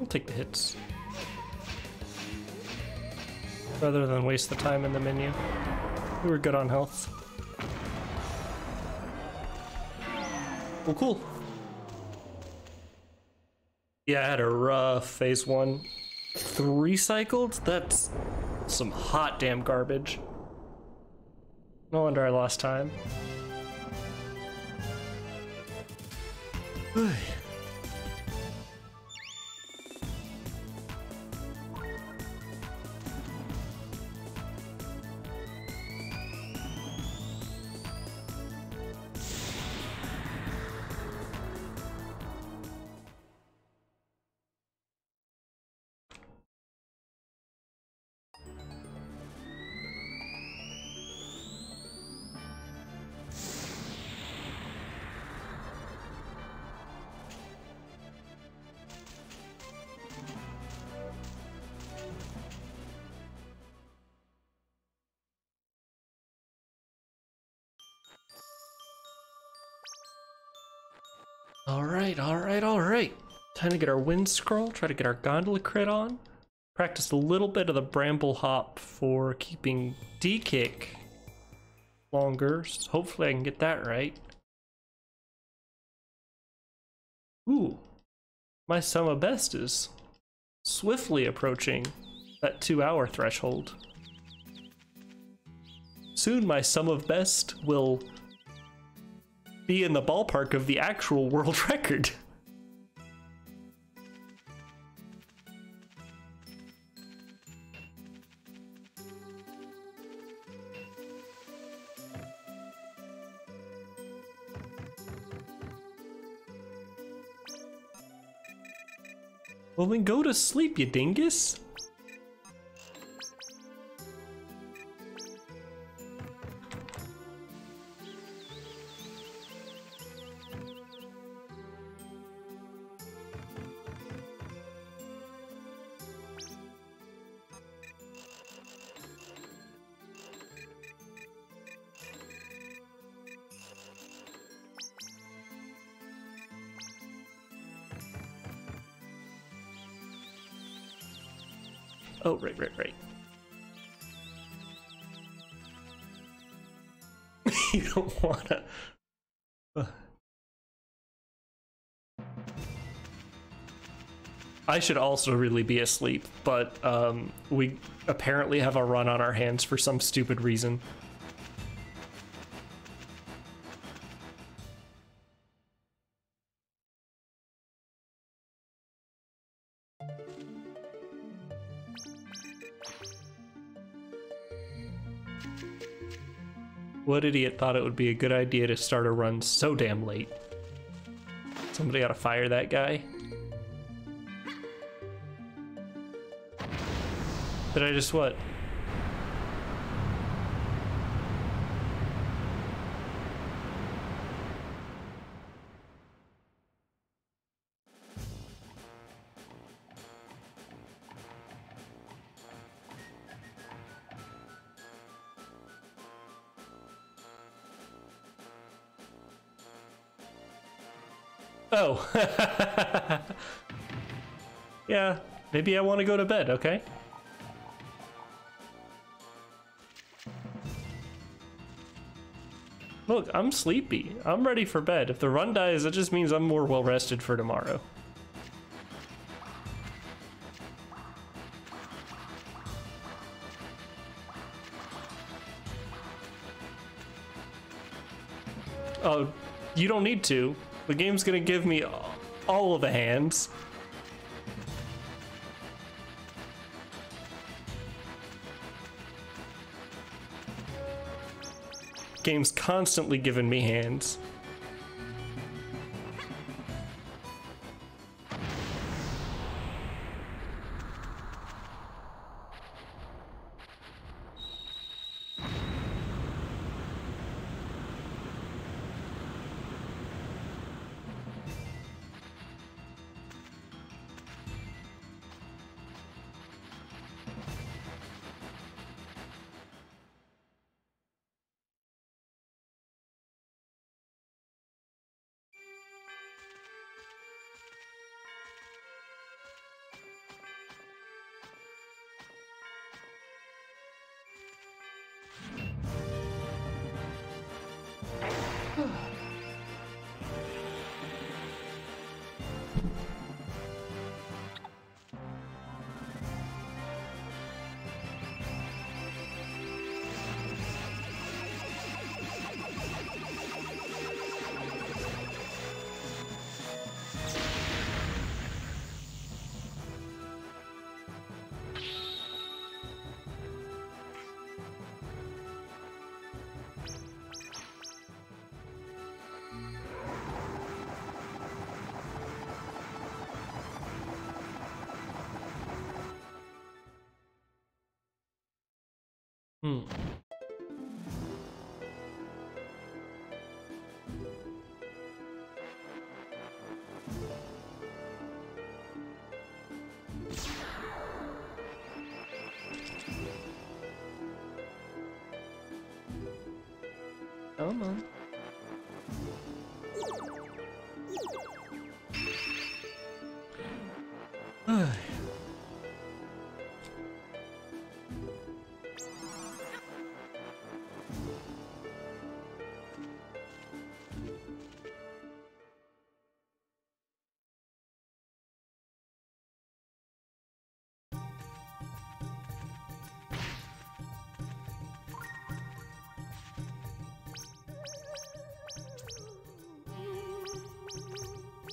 We'll take the hits. Rather than waste the time in the menu. We were good on health. Well, cool. Yeah, I had a rough phase one. Three cycled? That's some hot damn garbage. No wonder I lost time. Time to get our wind scroll, try to get our gondola crit on. Practice a little bit of the bramble hop for keeping D kick longer. So hopefully I can get that right. Ooh, my sum of best is swiftly approaching that two hour threshold. Soon my sum of best will be in the ballpark of the actual world record. Well, then go to sleep, you dingus. right, right, right. you don't wanna... I should also really be asleep, but um, we apparently have a run on our hands for some stupid reason. Idiot thought it would be a good idea to start a run so damn late? Somebody ought to fire that guy. Did I just what? Oh. yeah, maybe I want to go to bed, okay? Look, I'm sleepy. I'm ready for bed. If the run dies, that just means I'm more well rested for tomorrow. Oh, you don't need to. The game's gonna give me all of the hands. Game's constantly giving me hands.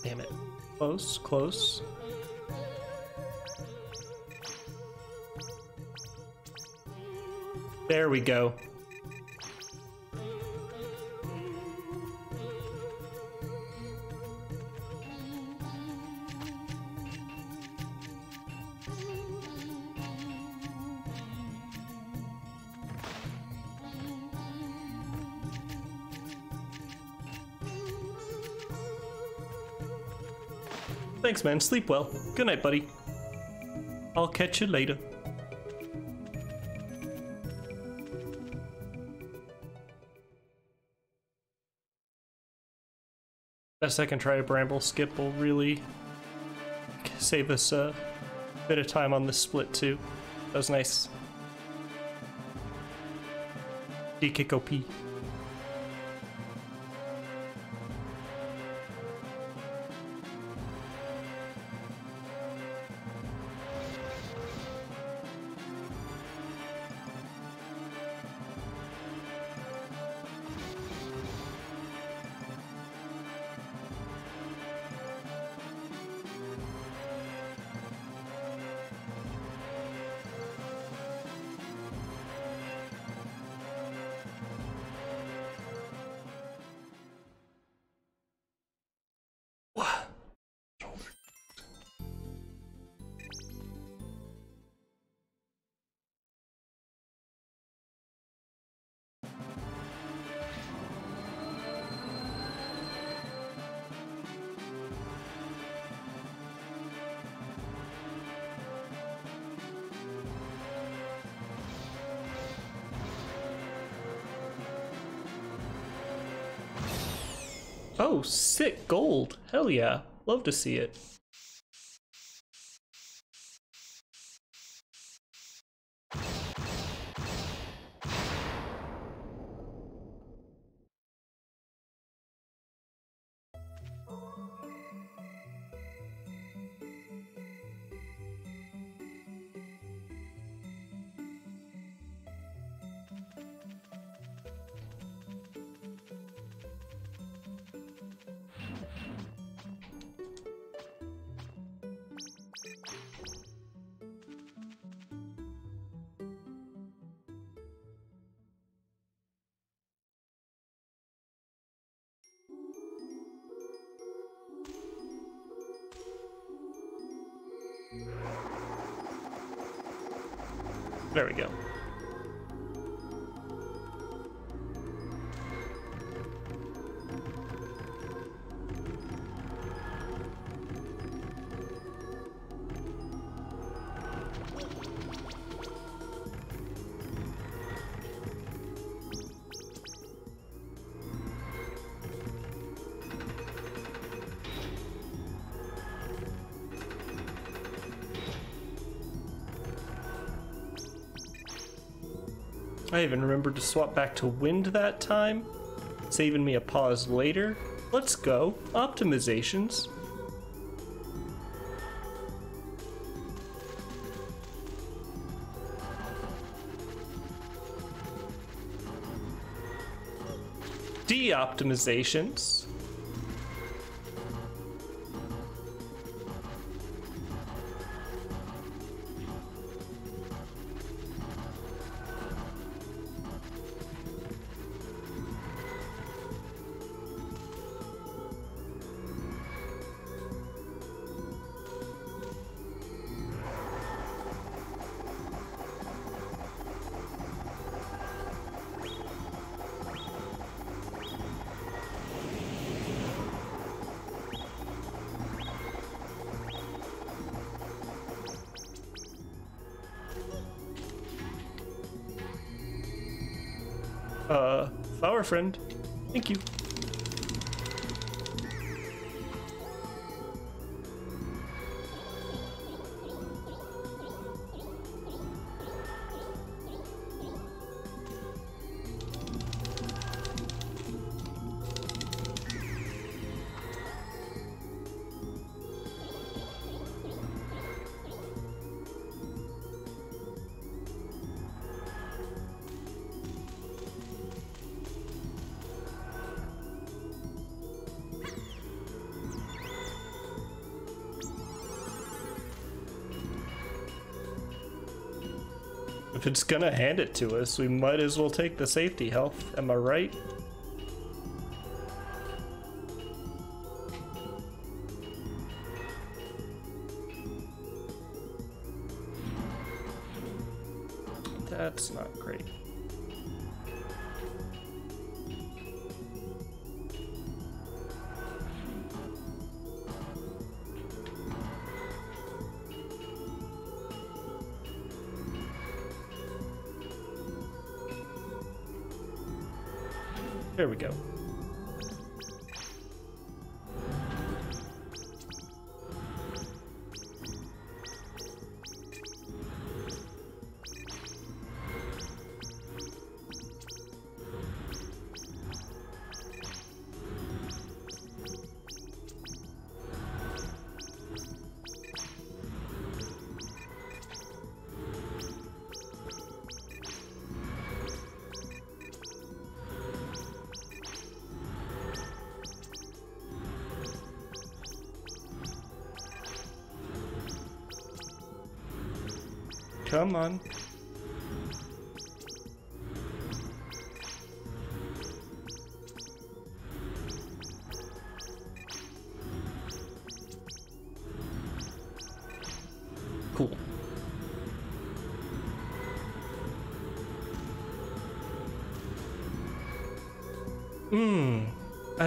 Damn it. Close, close. There we go. Thanks, man. Sleep well. Good night, buddy. I'll catch you later. That second try to bramble skip will really save us a bit of time on this split too. That was nice. D-kick gold. Hell yeah. Love to see it. I even remembered to swap back to wind that time, saving me a pause later. Let's go. Optimizations. De-optimizations. Flower friend. Thank you. Gonna hand it to us, we might as well take the safety health. Am I right?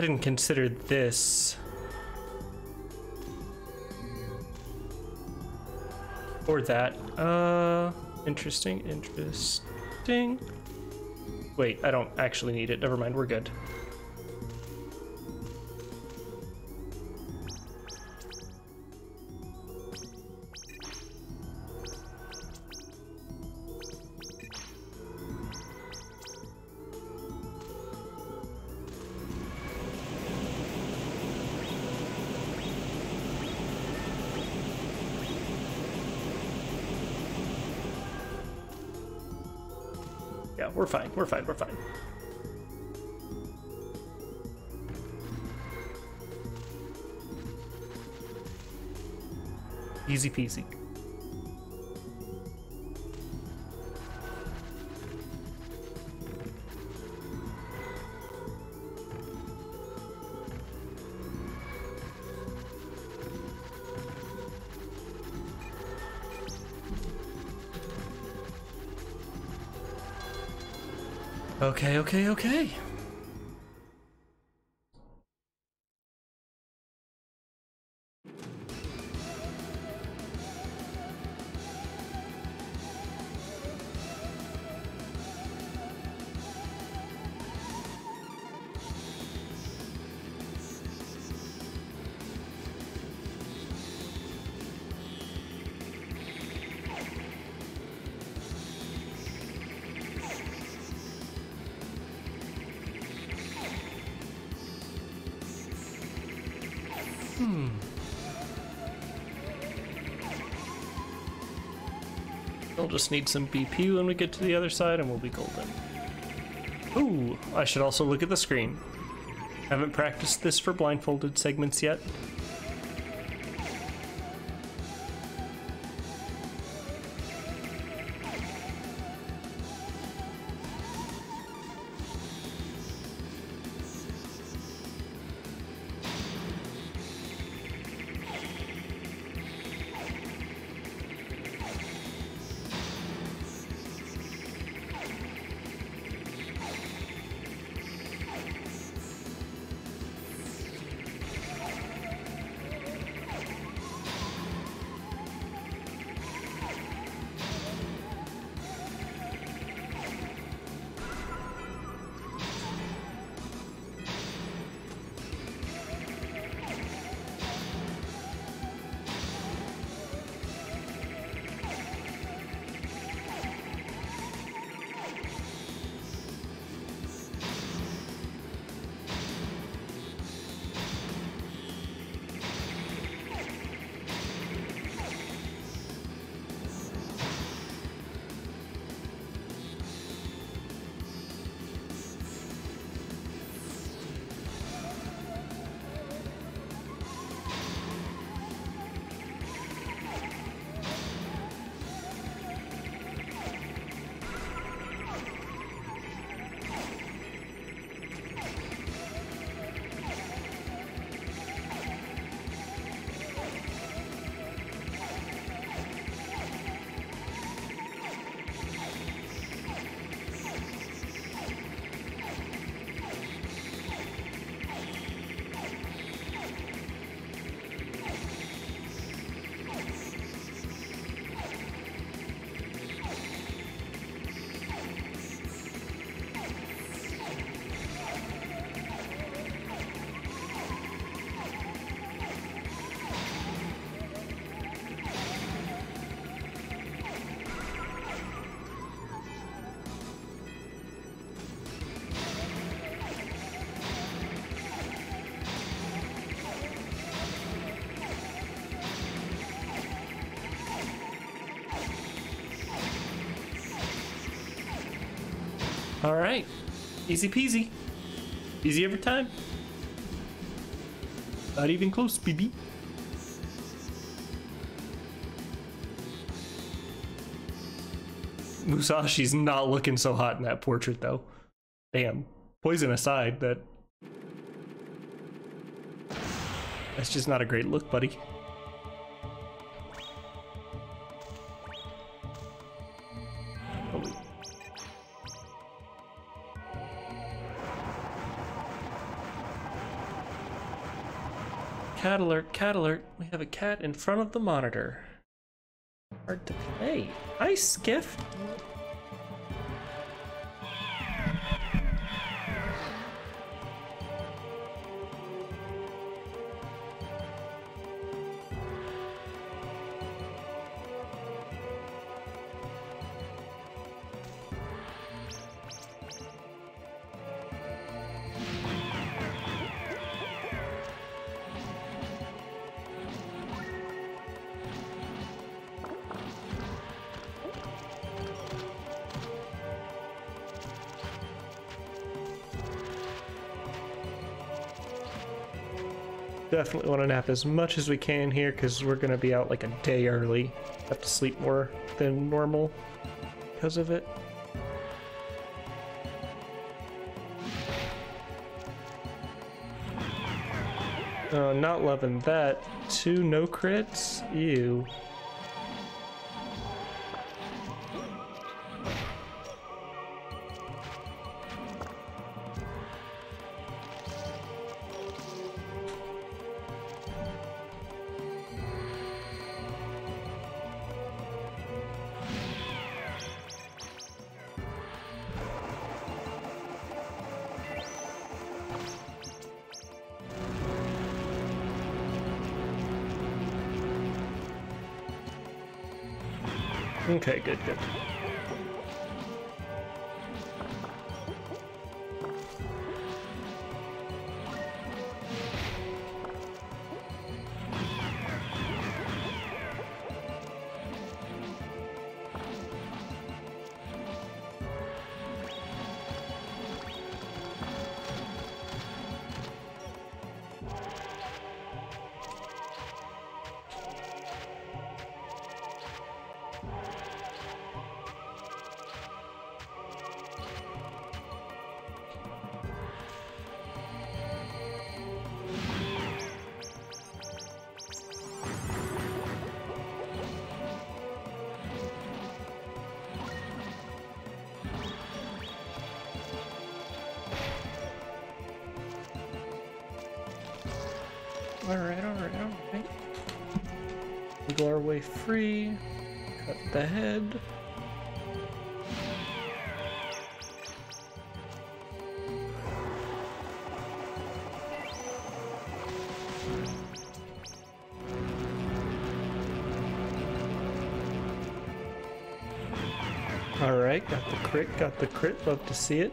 I didn't consider this. Or that. Uh, interesting, interesting. Wait, I don't actually need it. Never mind, we're good. We're fine. We're fine. Easy peasy. Okay, okay, okay. We'll just need some BP when we get to the other side and we'll be golden. Ooh, I should also look at the screen. Haven't practiced this for blindfolded segments yet. All right. Easy peasy. Easy every time. Not even close, BB. Musashi's not looking so hot in that portrait, though. Damn. Poison aside, that. That's just not a great look, buddy. Alert, cat alert. We have a cat in front of the monitor. Hard to play. Hi, Skiff. Definitely want to nap as much as we can here because we're going to be out like a day early. Have to sleep more than normal because of it. Oh, not loving that. Two no crits? Ew. Okay, good, good. Crit, got the crit, love to see it.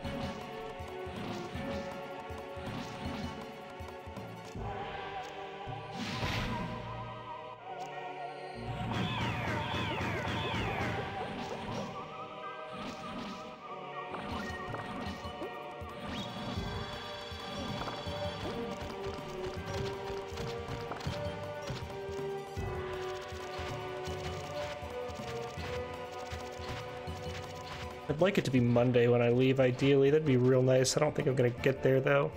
Like it to be Monday when I leave, ideally. That'd be real nice. I don't think I'm gonna get there, though.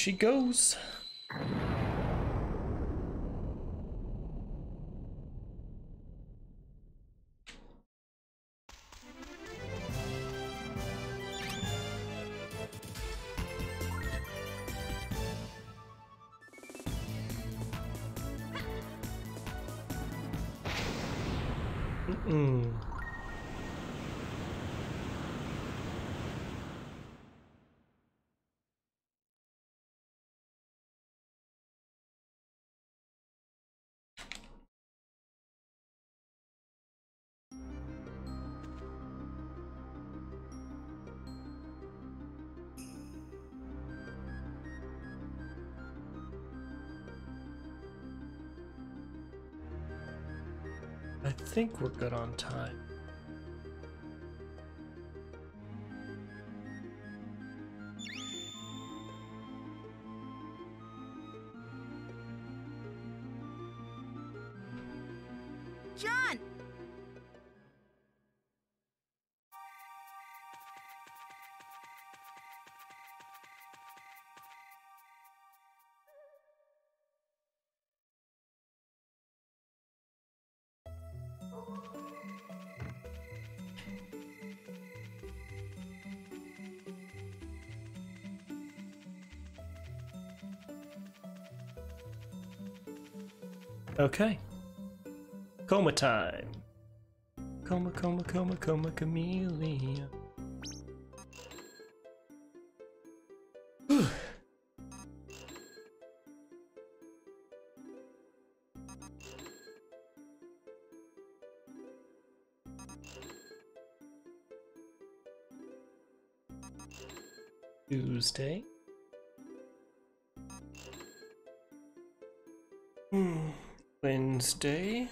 She goes. Think we're good on time. Okay. Coma time. Coma, coma, coma, coma, chameleon. Tuesday. Wednesday.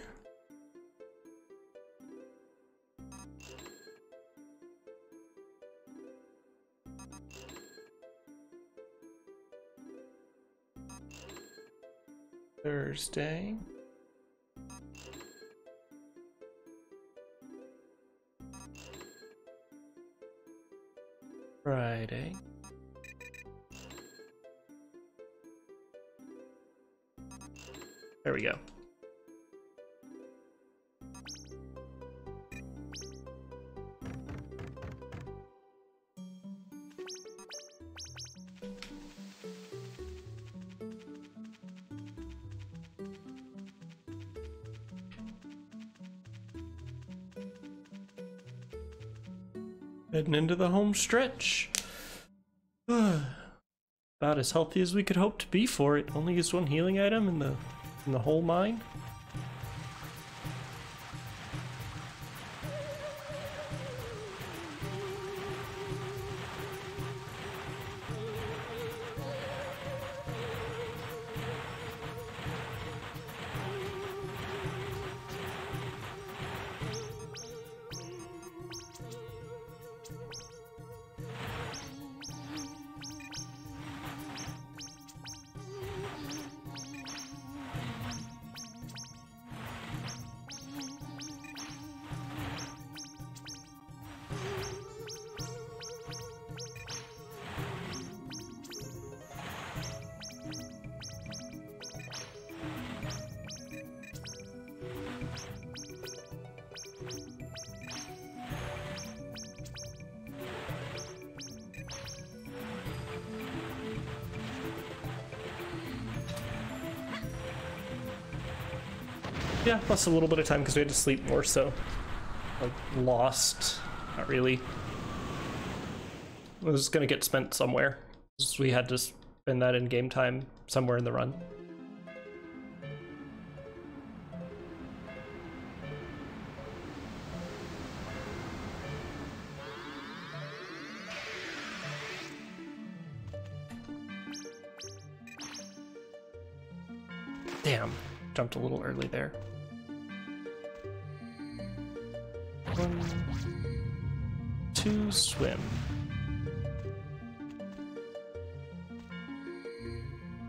Thursday. Into the home stretch. About as healthy as we could hope to be for it. Only used one healing item in the in the whole mine. A little bit of time because we had to sleep more, so like lost. Not really. It was gonna get spent somewhere. We had to spend that in game time somewhere in the run. Damn, jumped a little early there. Swim.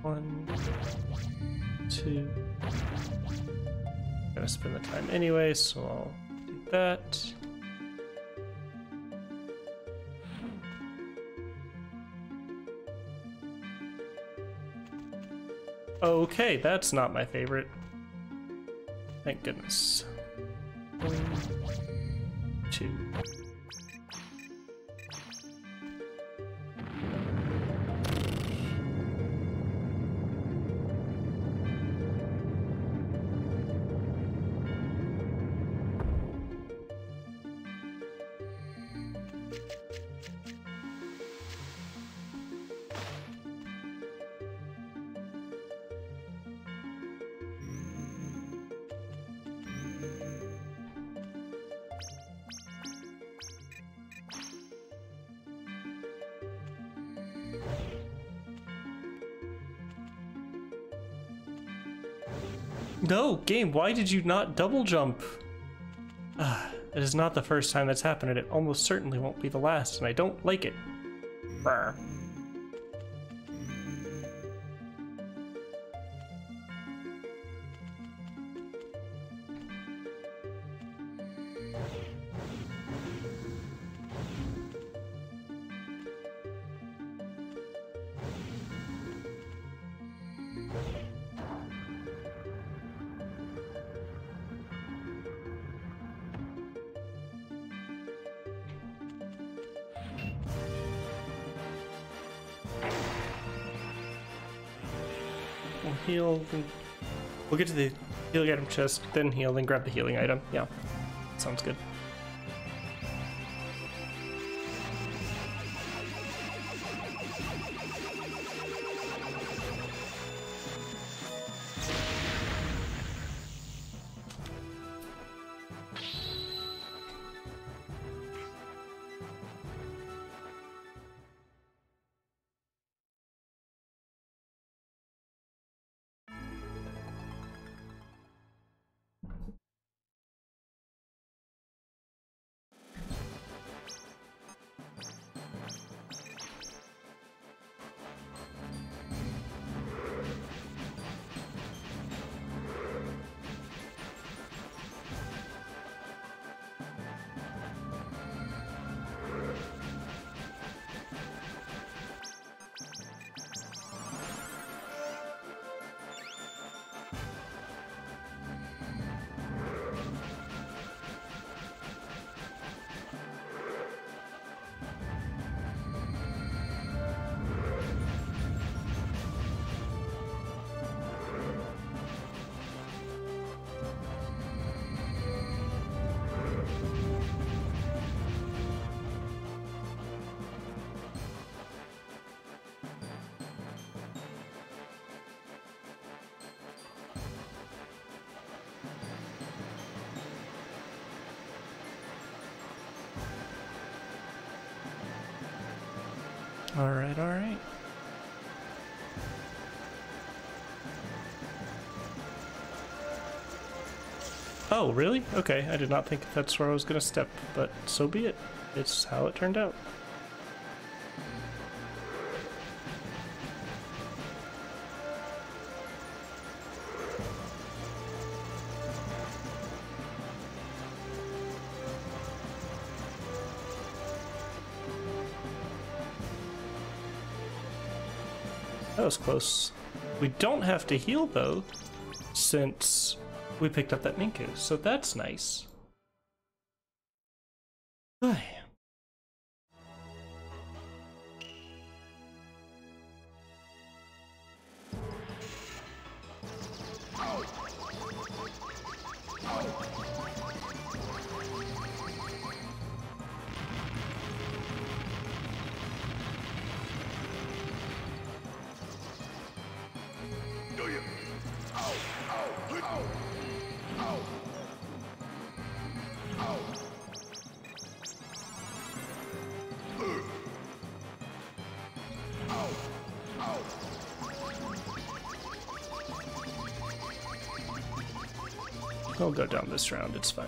One, two. Gonna spend the time anyway, so I'll do that. Okay, that's not my favorite. Thank goodness. Why did you not double jump? Ah, it is not the first time that's happened, and it almost certainly won't be the last, and I don't like it. Brr. Get to the Healing item chest, then heal, then grab the healing item. Yeah, sounds good. Oh, really? Okay, I did not think that's where I was gonna step, but so be it. It's how it turned out. That was close. We don't have to heal though, since we picked up that Minku, so that's nice. Go down this round, it's fine.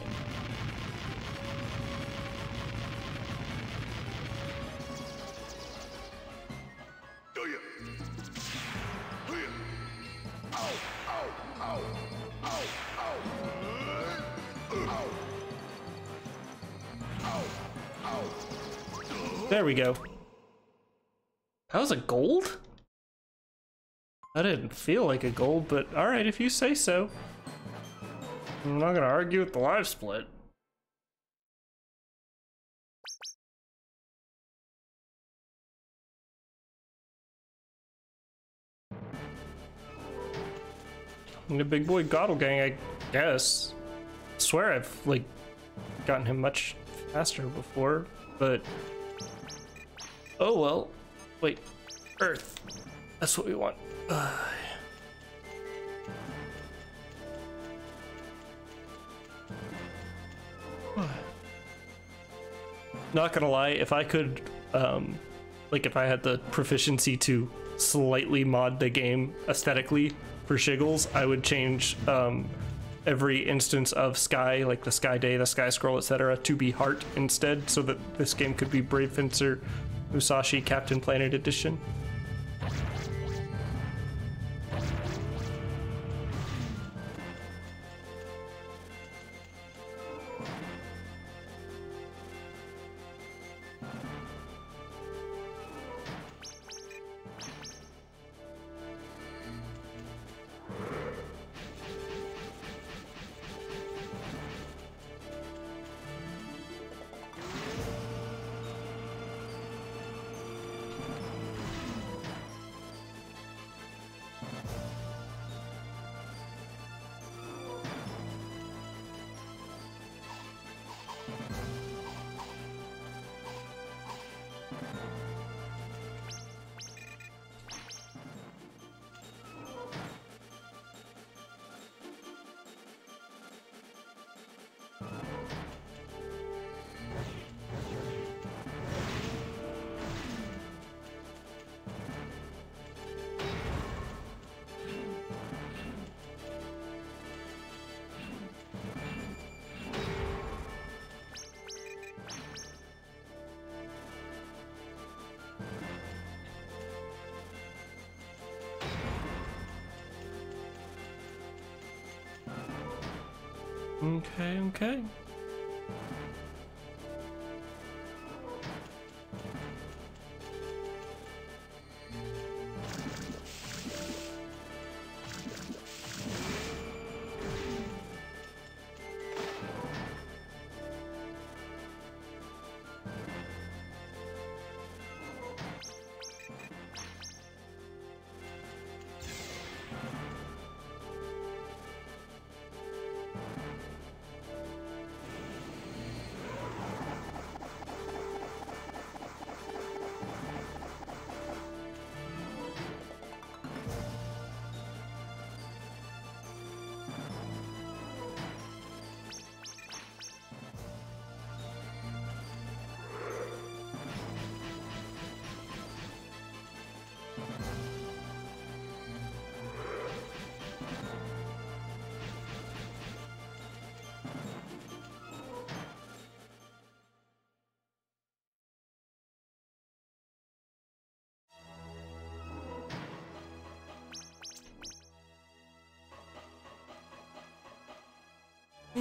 There we go. That was a gold? That didn't feel like a gold, but alright if you say so. I'm not gonna argue with the live split. The big boy Gottlegang, I guess. I swear I've like gotten him much faster before, but oh well. Wait, Earth. That's what we want. Ugh. Not gonna lie, if I could, um, like if I had the proficiency to slightly mod the game aesthetically for Shiggles, I would change um, every instance of Sky, like the Sky Day, the Sky Scroll, etc., to be Heart instead, so that this game could be Brave Fencer Musashi Captain Planet Edition.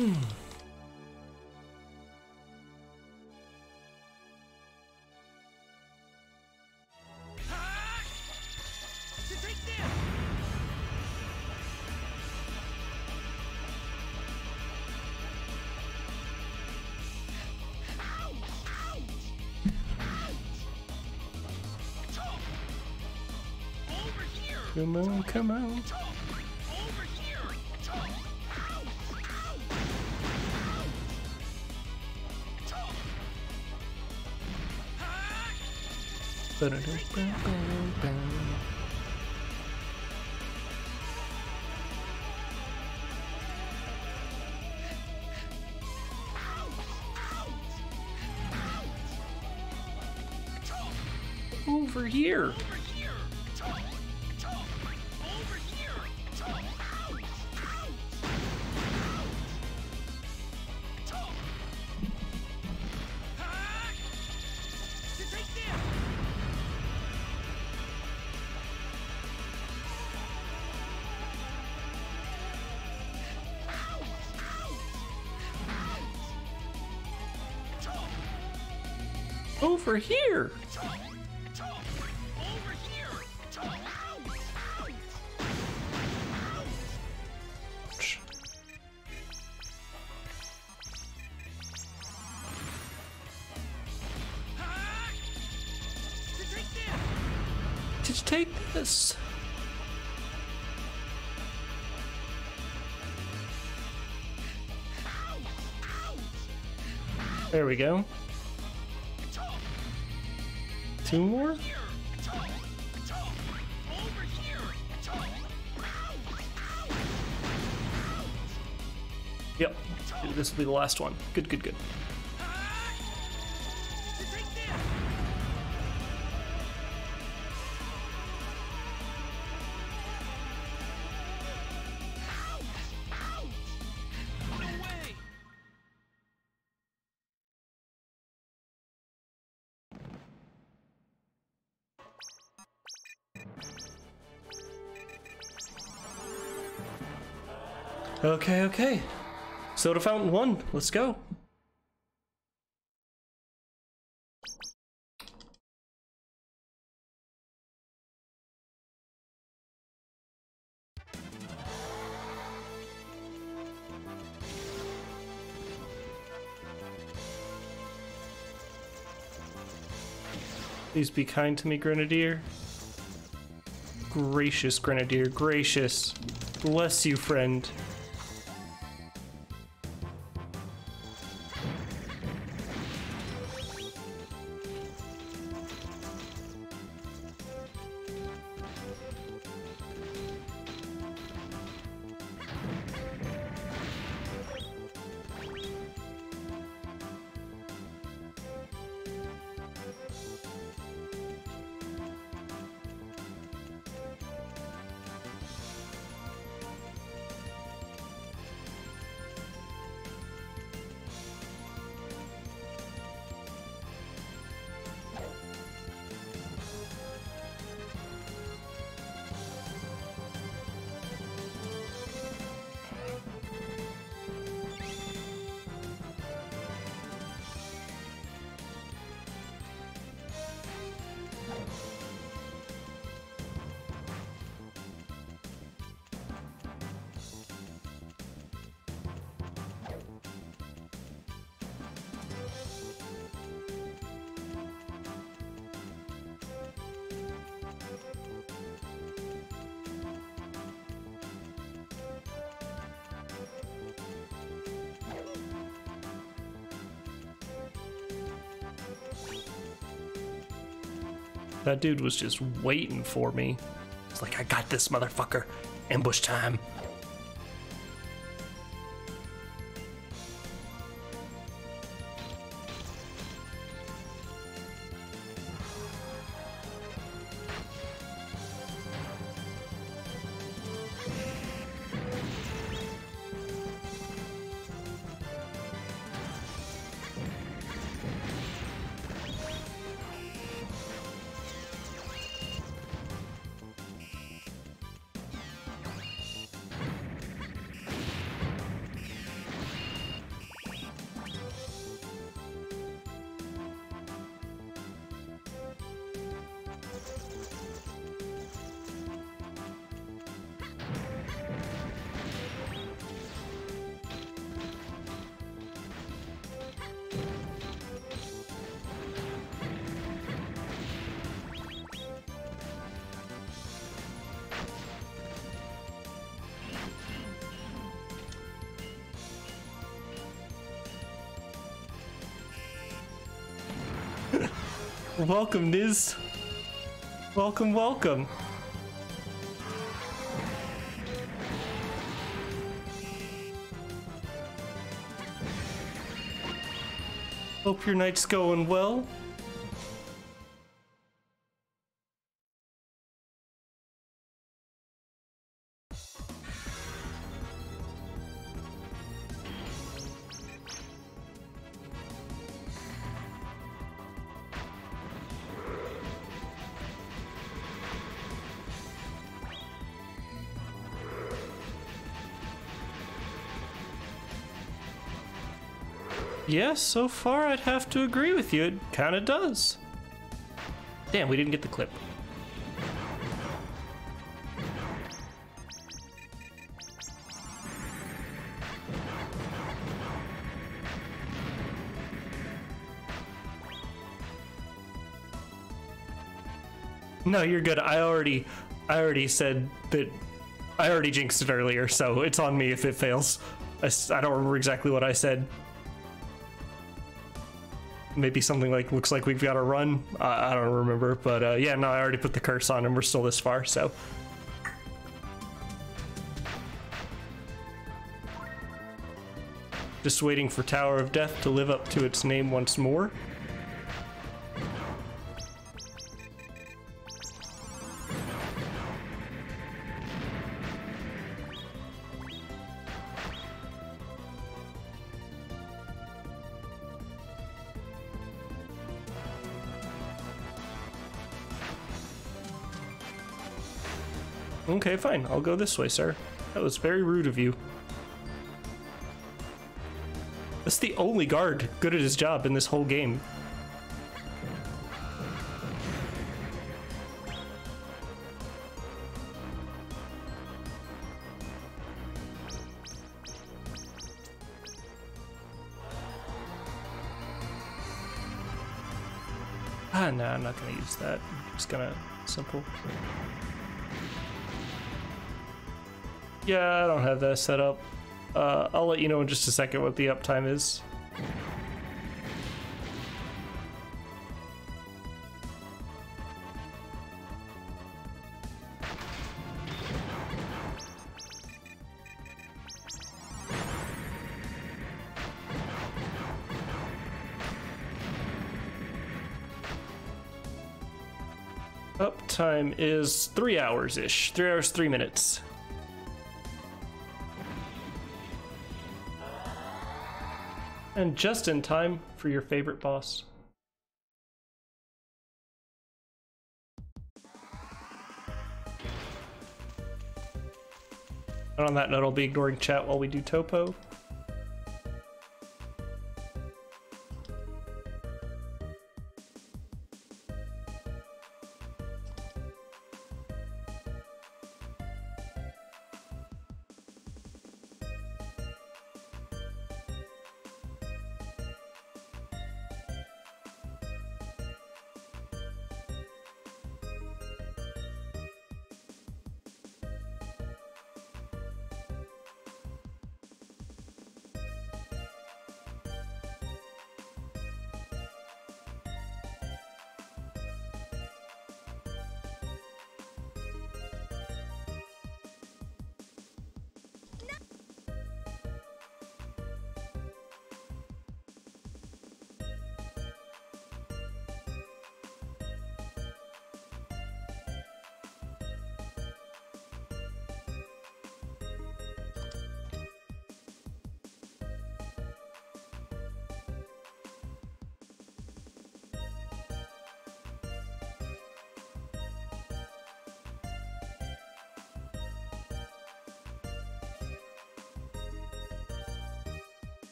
Come on, come on. Over here. Over here. Did you take this? There we go. Two more? Yep. This will be the last one. Good, good, good. Okay, okay. Soda Fountain 1. Let's go. Please be kind to me, Grenadier. Gracious, Grenadier, gracious. Bless you, friend. Dude was just waiting for me. It's like, I got this motherfucker. Ambush time. Welcome, Niz. Welcome, welcome. Hope your night's going well. Yes, so far I'd have to agree with you. It kind of does. Damn, we didn't get the clip. No, you're good. I already I already said that I already jinxed it earlier, so it's on me if it fails. I don't remember exactly what I said maybe something like looks like we've got a run. I I don't remember, but uh, yeah, no, I already put the curse on, and we're still this far. So just waiting for Tower of Death to live up to its name once more. Okay, fine. I'll go this way, sir. That was very rude of you. That's the only guard good at his job in this whole game. Ah, no, I'm not gonna use that. I'm just gonna simple. Yeah, I don't have that set up. Uh, I'll let you know in just a second what the uptime is. Uptime is three hours ish. Three hours, three minutes. And just in time for your favorite boss. And on that note, I'll be ignoring chat while we do topo.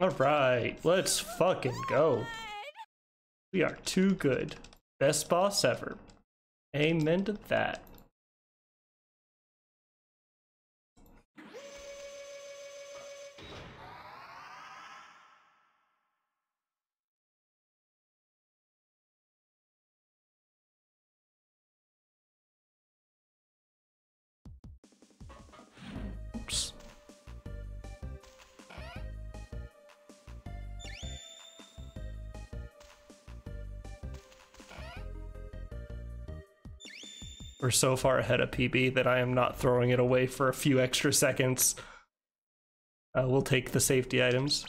All right, let's fucking go. We are too good. Best boss ever. Amen to that. We're so far ahead of PB that I am not throwing it away for a few extra seconds. Uh, we'll take the safety items.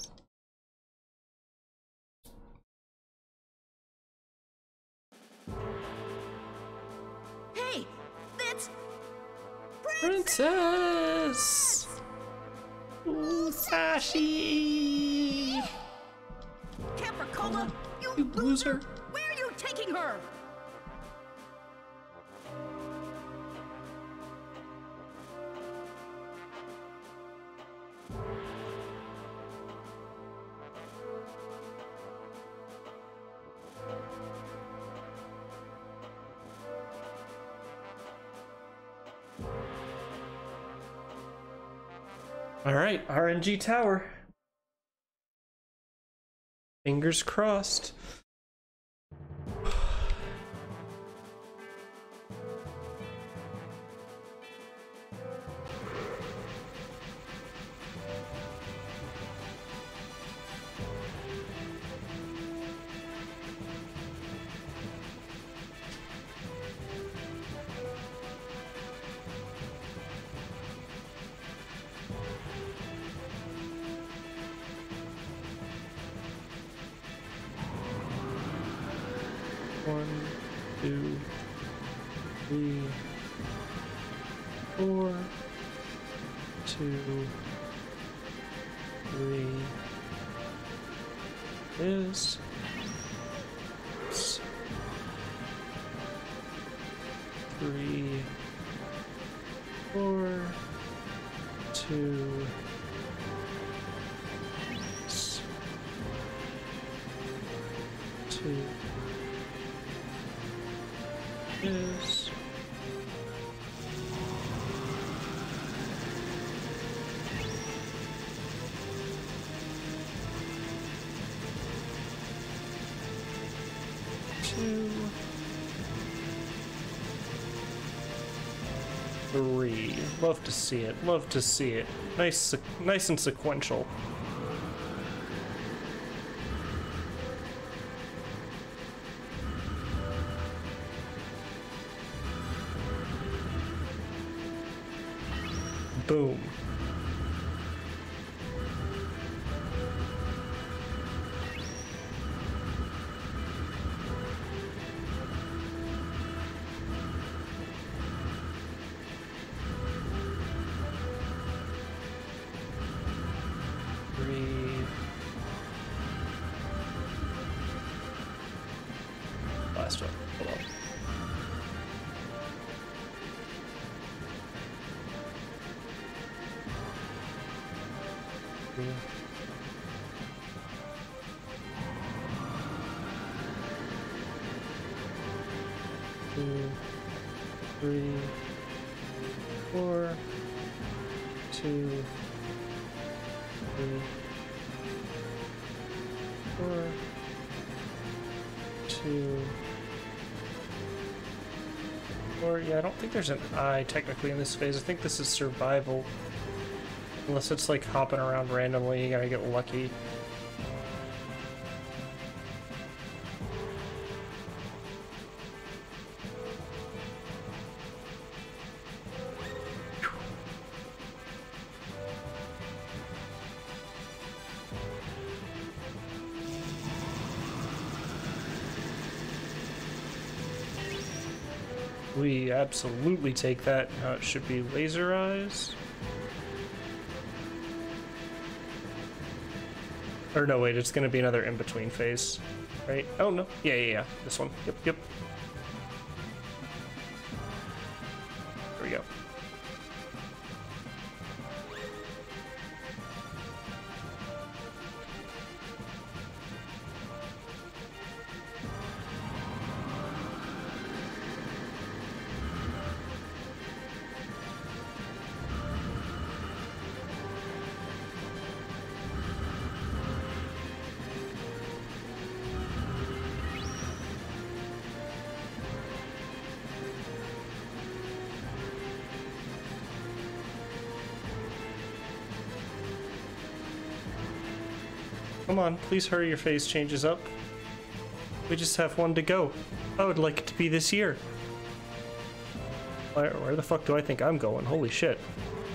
G tower. Fingers crossed. See it. Love to see it. Nice nice and sequential two, four. Yeah, I don't think there's an I technically in this phase. I think this is survival. Unless it's like hopping around randomly, you gotta get lucky. Absolutely take that. It should be laser eyes. Or no, wait, it's gonna be another in-between phase. Right? Oh no. Yeah, yeah, yeah. This one. Yep, yep. On, please hurry your phase changes up. We just have one to go. I would like it to be this year. Where, where the fuck do I think I'm going? Holy shit.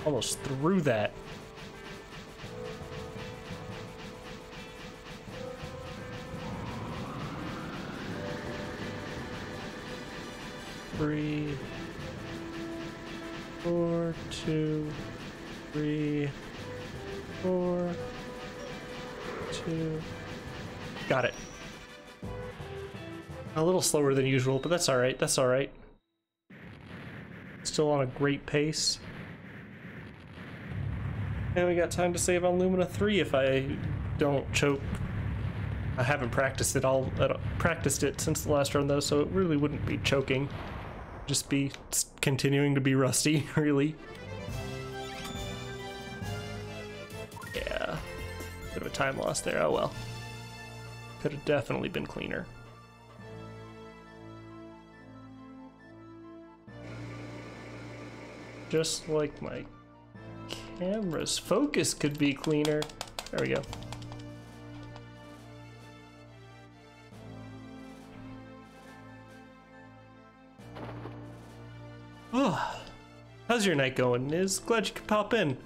Almost through that. Little slower than usual, but that's alright. That's alright. Still on a great pace. And we got time to save on Lumina 3 if I don't choke. I haven't practiced it all, uh, practiced it since the last run though, so it really wouldn't be choking. Just be continuing to be rusty, really. Yeah. Bit of a time loss there, oh well. Could have definitely been cleaner. Just like my camera's focus could be cleaner. There we go. Oh, how's your night going? Is glad you could pop in.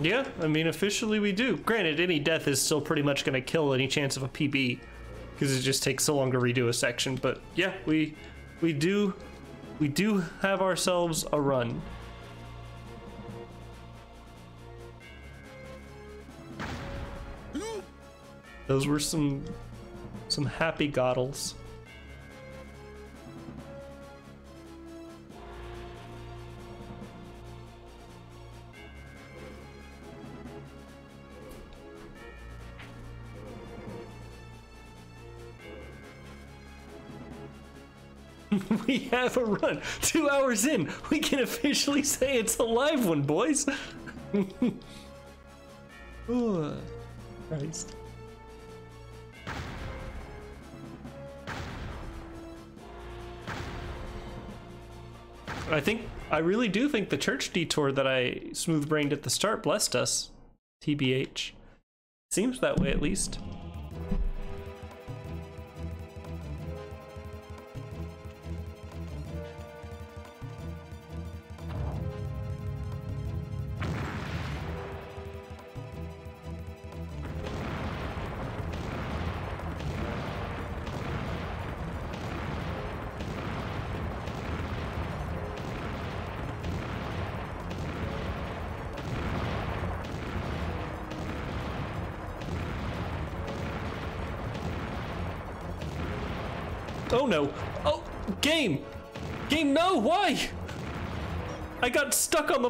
Yeah, I mean, officially we do. Granted, any death is still pretty much going to kill any chance of a PB, because it just takes so long to redo a section. But yeah, we we do we do have ourselves a run. Those were some some happy goddles. we have a run. Two hours in, we can officially say it's a live one, boys. oh, Christ. I think, I really do think the church detour that I smooth brained at the start blessed us. TBH. Seems that way at least.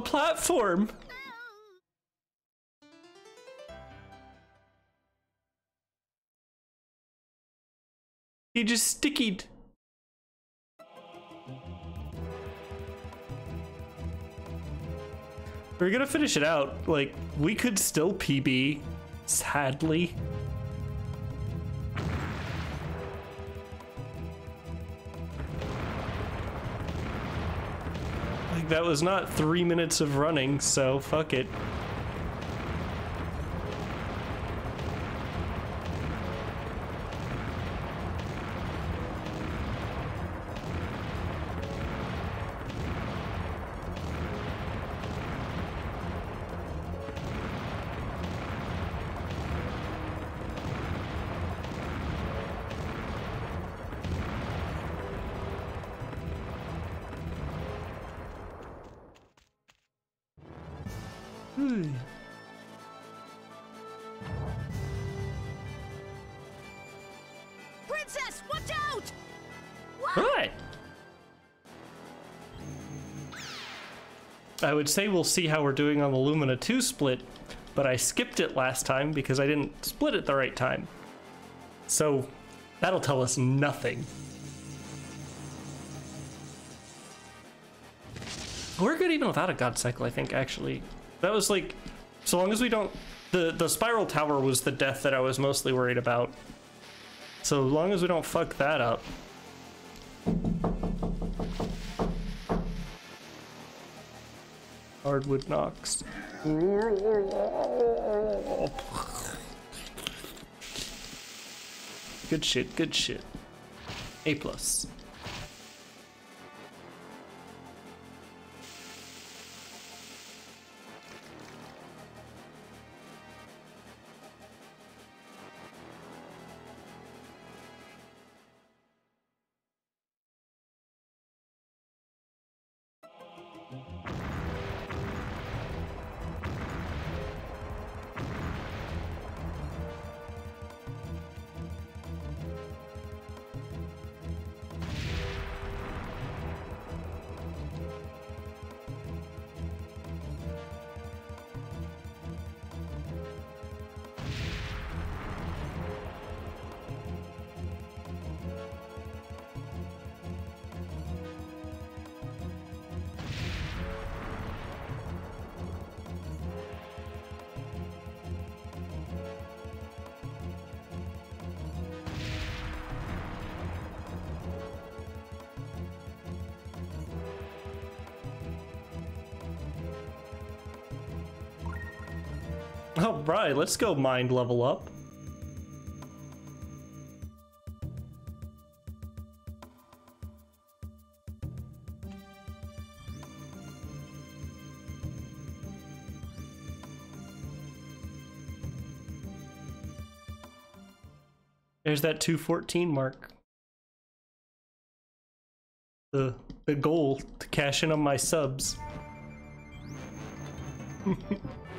The platform. He just stickied. We're gonna finish it out. Like, we could still PB, sadly. That was not three minutes of running, so fuck it. Would say we'll see how we're doing on the Lumina 2 split, but I skipped it last time because I didn't split it the right time. So that'll tell us nothing. We're good even without a God Cycle, I think, actually. That was like, so long as we don't. The, the Spiral Tower was the death that I was mostly worried about. So long as we don't fuck that up. Hardwood knocks. Good shit, good shit. A plus. All right, let's go mind level up. There's that 214 mark. The the goal to cash in on my subs.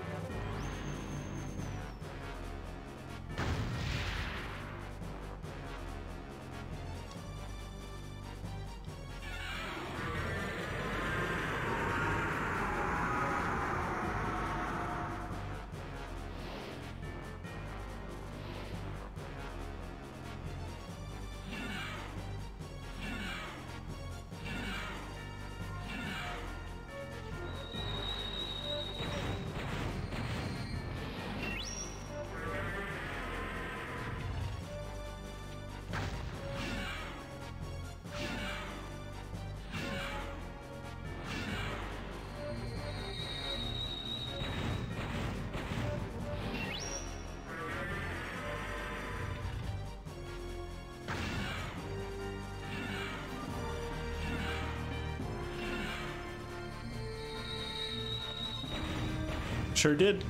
Sure did.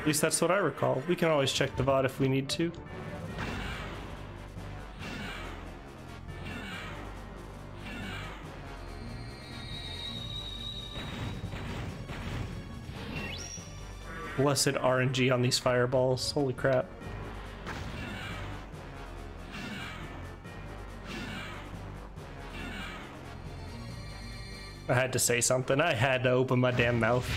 At least that's what I recall. We can always check the VOD if we need to. Blessed RNG on these fireballs. Holy crap. Had to say something. I had to open my damn mouth.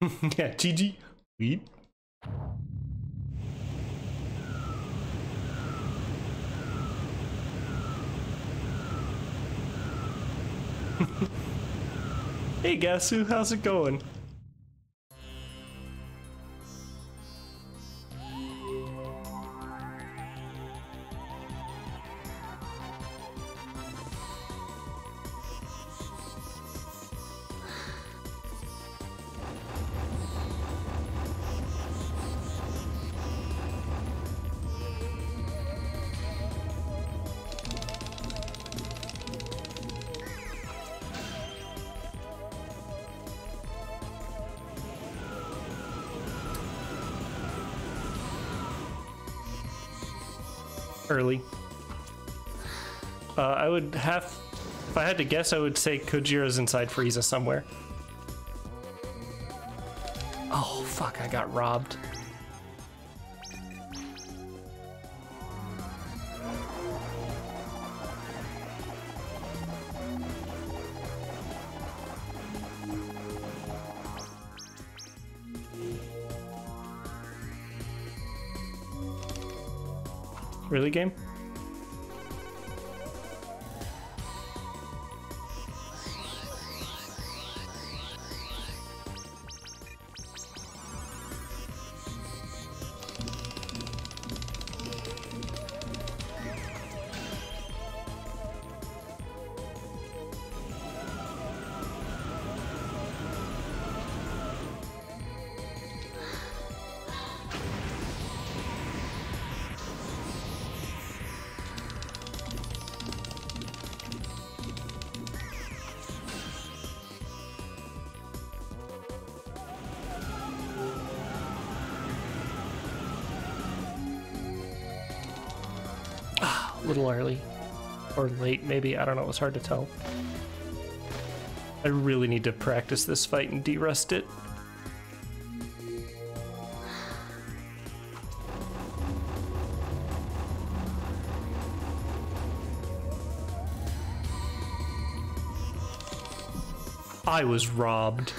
yeah, GG. Weed. Hey Gasu, how's it going? Early. Uh, I would have, if I had to guess, I would say Kojiro's inside Frieza somewhere. Oh, fuck, I got robbed. Really, game? Or late maybe. I don't know. It was hard to tell. I really need to practice this fight and de-rust it. I was robbed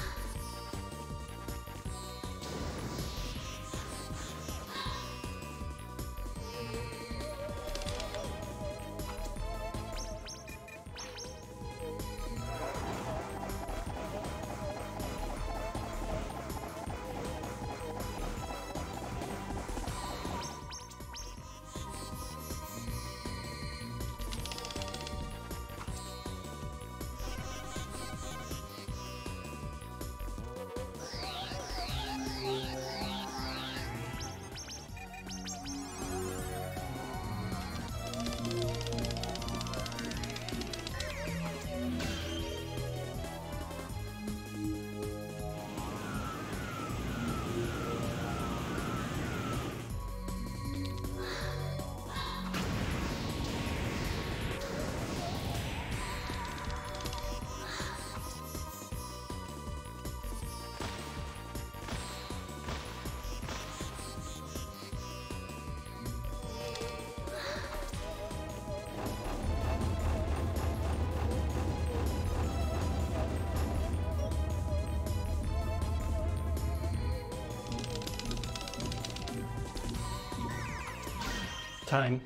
time.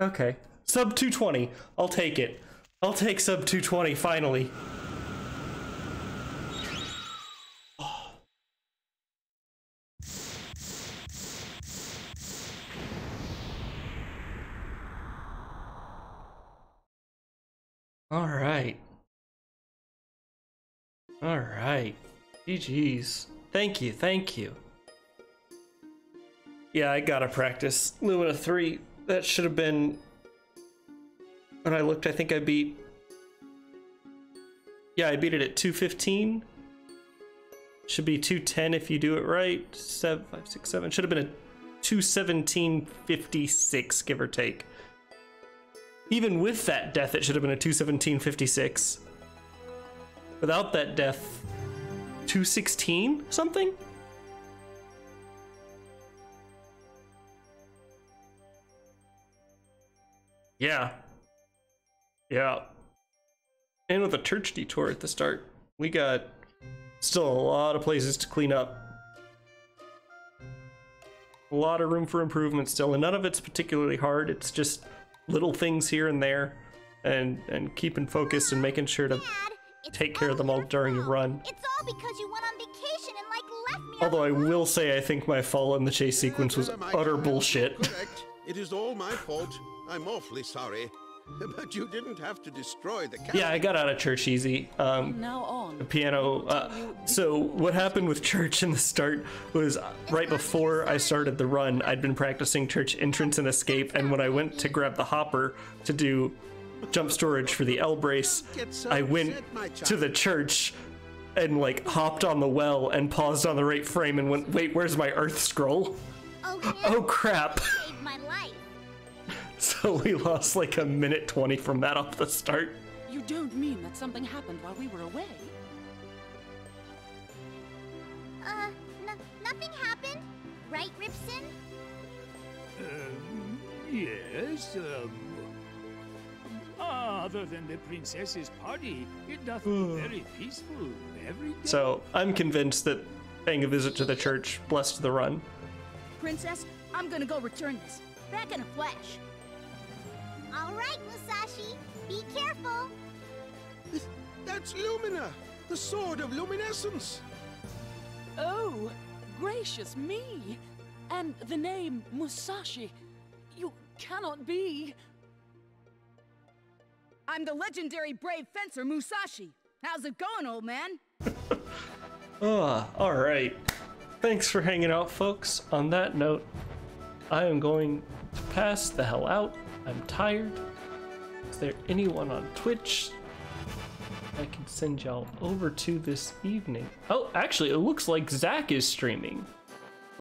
Okay. Sub 220. I'll take it. I'll take sub 220 finally. All right. All right. GG's. Thank you. Thank you. Yeah, I gotta practice. Lumina 3. That should have been. When I looked, I think I beat. Yeah, I beat it at 215. Should be 210 if you do it right. 7, 5, 6, 7. Should have been a 217.56, give or take. Even with that death, it should have been a 217.56. Without that death, 216 something? Yeah. Yeah. And with a church detour at the start, we got still a lot of places to clean up. A lot of room for improvement still, and none of it's particularly hard. It's just little things here and there, and and keeping focused and making sure to Dad, take care of them all during your fault. run. It's all because you went on vacation and like left me. Although I will say I think my fall in the chase sequence was utter bullshit. Correct. It is all my fault. I'm awfully sorry. But you didn't have to destroy the castle. Yeah, I got out of church easy. Um, Now on. the piano. Uh, so what happened with church in the start was right before I started the run, I'd been practicing church entrance and escape, and when I went to grab the hopper to do jump storage for the L brace, so I went upset, to the church and like hopped on the well and paused on the right frame and went, wait, where's my Earth scroll? Oh. Oh crap! Saved my life. So we lost like a minute 20 from that off the start. You don't mean that something happened while we were away? Uh, n- nothing happened, right, Ribson? Um, yes, um... Other than the princess's party, it doth be very peaceful every day. So I'm convinced that paying a visit to the church blessed the run. Princess, I'm gonna go return this. Back in a flash. All right, Musashi, be careful. That's Lumina, the sword of luminescence. Oh, gracious me! And the name Musashi. You cannot be. I'm the legendary brave fencer Musashi. How's it going, old man? Ah, all right. Thanks for hanging out, folks. On that note, I am going to pass the hell out. I'm tired. Is there anyone on Twitch I can send y'all over to this evening? Oh, actually, it looks like Zach is streaming.